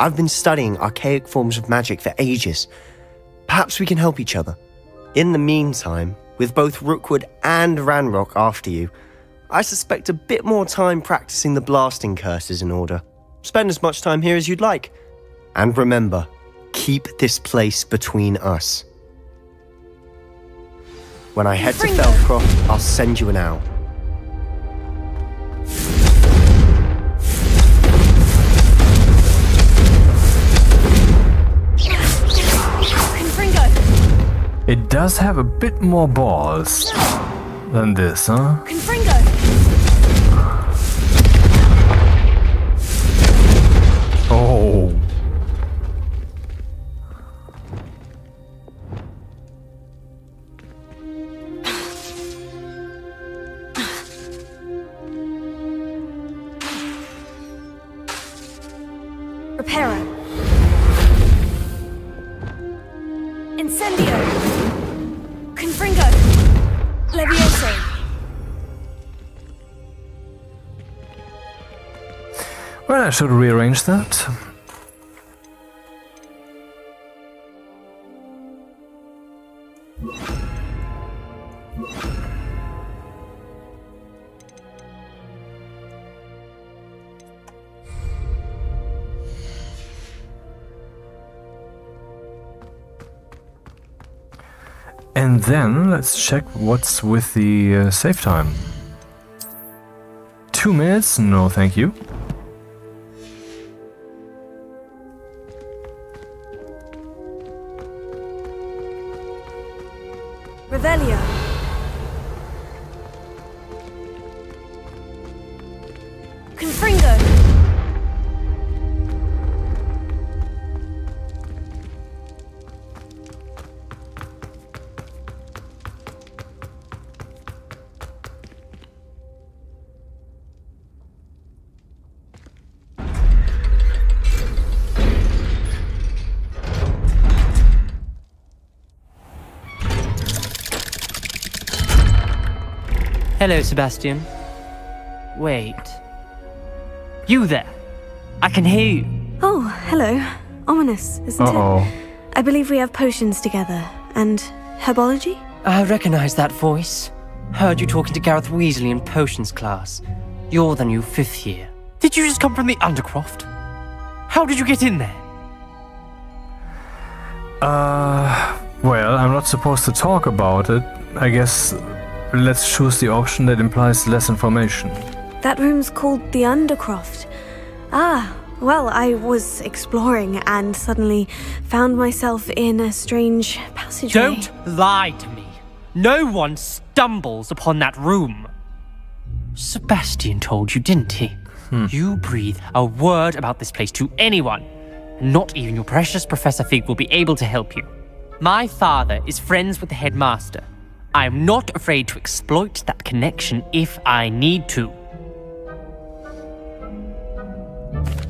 I've been studying archaic forms of magic for ages. Perhaps we can help each other. In the meantime, with both Rookwood and Ranrock after you, I suspect a bit more time practicing the blasting curses in order. Spend as much time here as you'd like. And remember, keep this place between us. When I head to Feldcroft, I'll send you an owl. It does have a bit more balls than this, huh? Confringo! Well, I should rearrange that. And then let's check what's with the uh, save time. Two minutes? No, thank you. Hello, Sebastian. Wait. You there. I can hear you. Oh, hello. Ominis, isn't Uh-oh. it? I believe we have potions together. And herbology? I recognize that voice. Heard you talking to Gareth Weasley in potions class. You're the new fifth year. Did you just come from the Undercroft? How did you get in there? Uh, well, I'm not supposed to talk about it. I guess let's choose the option that implies less information. That room's called the Undercroft. Ah, well, I was exploring and suddenly found myself in a strange passageway. Don't lie to me. No one stumbles upon that room. Sebastian told you, didn't he? You breathe a word about this place to anyone, not even your precious Professor Fig will be able to help you. My father is friends with the headmaster. I am not afraid to exploit that connection if I need to.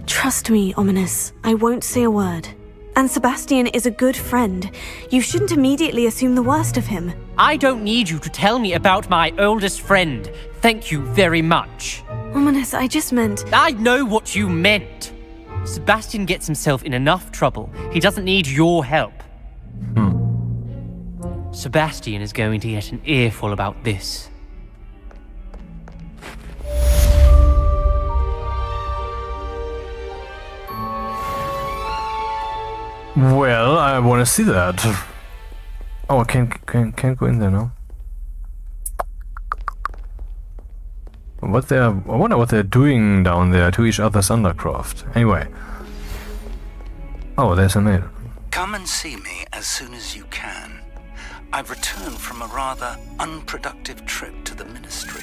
Trust me, Ominis. I won't say a word. And Sebastian is a good friend. You shouldn't immediately assume the worst of him. I don't need you to tell me about my oldest friend. Thank you very much. Ominis, I just meant. I know what you meant. Sebastian gets himself in enough trouble. He doesn't need your help. Sebastian is going to get an earful about this. Well, I want to see that. Oh, I can't, can't, can't go in there now. What they're, I wonder what they're doing down there to each other's undercroft. Anyway. Oh, there's a mail. Come and see me as soon as you can. I've returned from a rather unproductive trip to the ministry,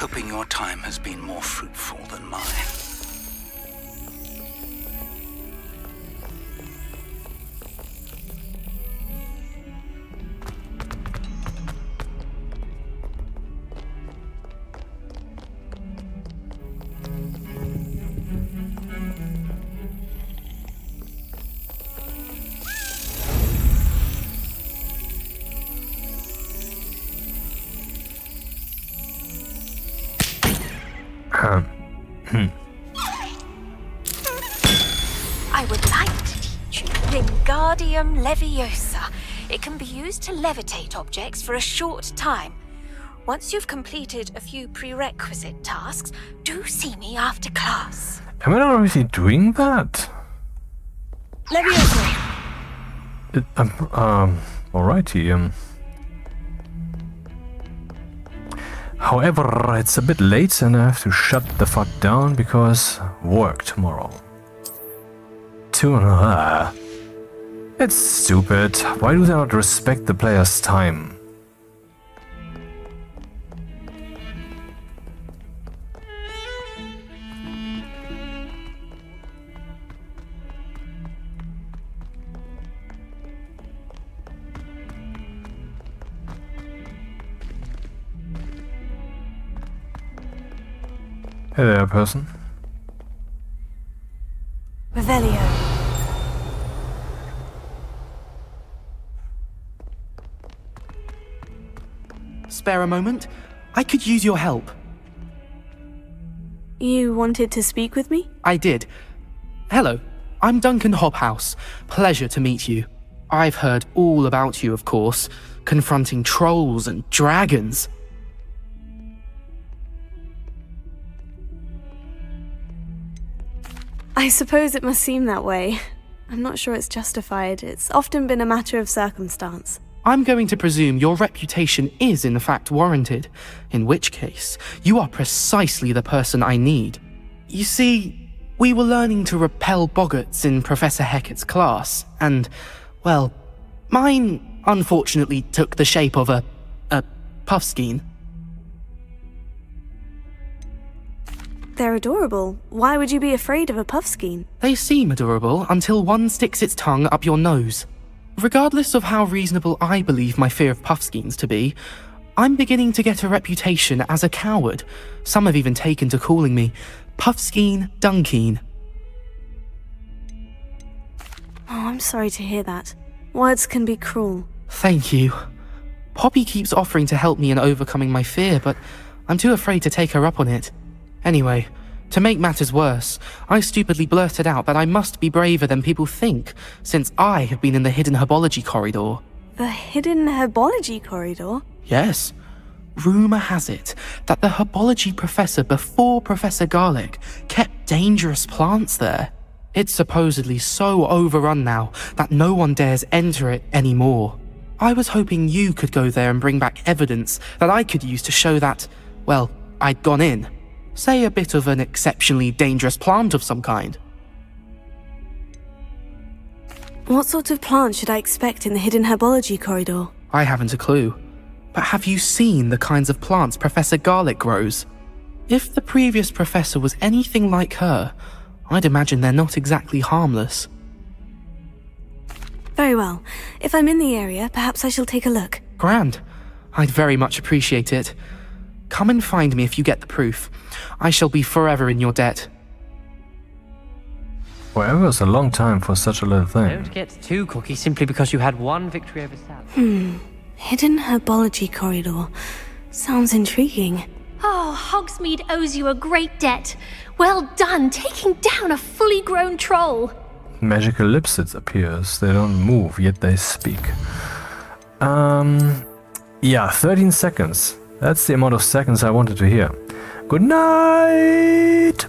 hoping your time has been more fruitful than mine. To levitate objects for a short time. Once you've completed a few prerequisite tasks, do see me after class. Am I not already doing that? Leviosa! It, um, um, alrighty, um. However, it's a bit late and I have to shut the fuck down because work tomorrow. Two and a half. It's stupid. Why do they not respect the player's time? Hey there, person. Revelio. Spare a moment? I could use your help. You wanted to speak with me? I did. Hello, I'm Duncan Hobhouse. Pleasure to meet you. I've heard all about you, of course, confronting trolls and dragons. I suppose it must seem that way. I'm not sure it's justified. It's often been a matter of circumstance. I'm going to presume your reputation is in fact warranted, in which case, you are precisely the person I need. You see, we were learning to repel boggarts in Professor Hecat's class, and, well, mine unfortunately took the shape of a. a puffskein. They're adorable. Why would you be afraid of a puffskein? They seem adorable until one sticks its tongue up your nose. Regardless of how reasonable I believe my fear of puffskeins to be, I'm beginning to get a reputation as a coward. Some have even taken to calling me Puffskein Dunkeen. Oh, I'm sorry to hear that. Words can be cruel. Thank you. Poppy keeps offering to help me in overcoming my fear, but I'm too afraid to take her up on it. Anyway, To make matters worse, I stupidly blurted out that I must be braver than people think, since I have been in the hidden herbology corridor. The hidden herbology corridor? Yes. Rumour has it that the herbology professor before Professor Garlick kept dangerous plants there. It's supposedly so overrun now that no one dares enter it anymore. I was hoping you could go there and bring back evidence that I could use to show that, well, I'd gone in. Say a bit of an exceptionally dangerous plant of some kind. What sort of plant should I expect in the hidden herbology corridor? I haven't a clue. But have you seen the kinds of plants Professor Garlick grows? If the previous professor was anything like her, I'd imagine they're not exactly harmless. Very well. If I'm in the area, perhaps I shall take a look. Grand. I'd very much appreciate it. Come and find me if you get the proof. I shall be forever in your debt. Forever is a long time for such a little thing. Don't get too cocky simply because you had one victory over Sally. Hmm. Hidden herbology corridor. Sounds intriguing. Oh, Hogsmeade owes you a great debt. Well done, taking down a fully grown troll. Magical lips, it appears. They don't move, yet they speak. Um, yeah, 13 seconds. That's the amount of seconds I wanted to hear. Good night!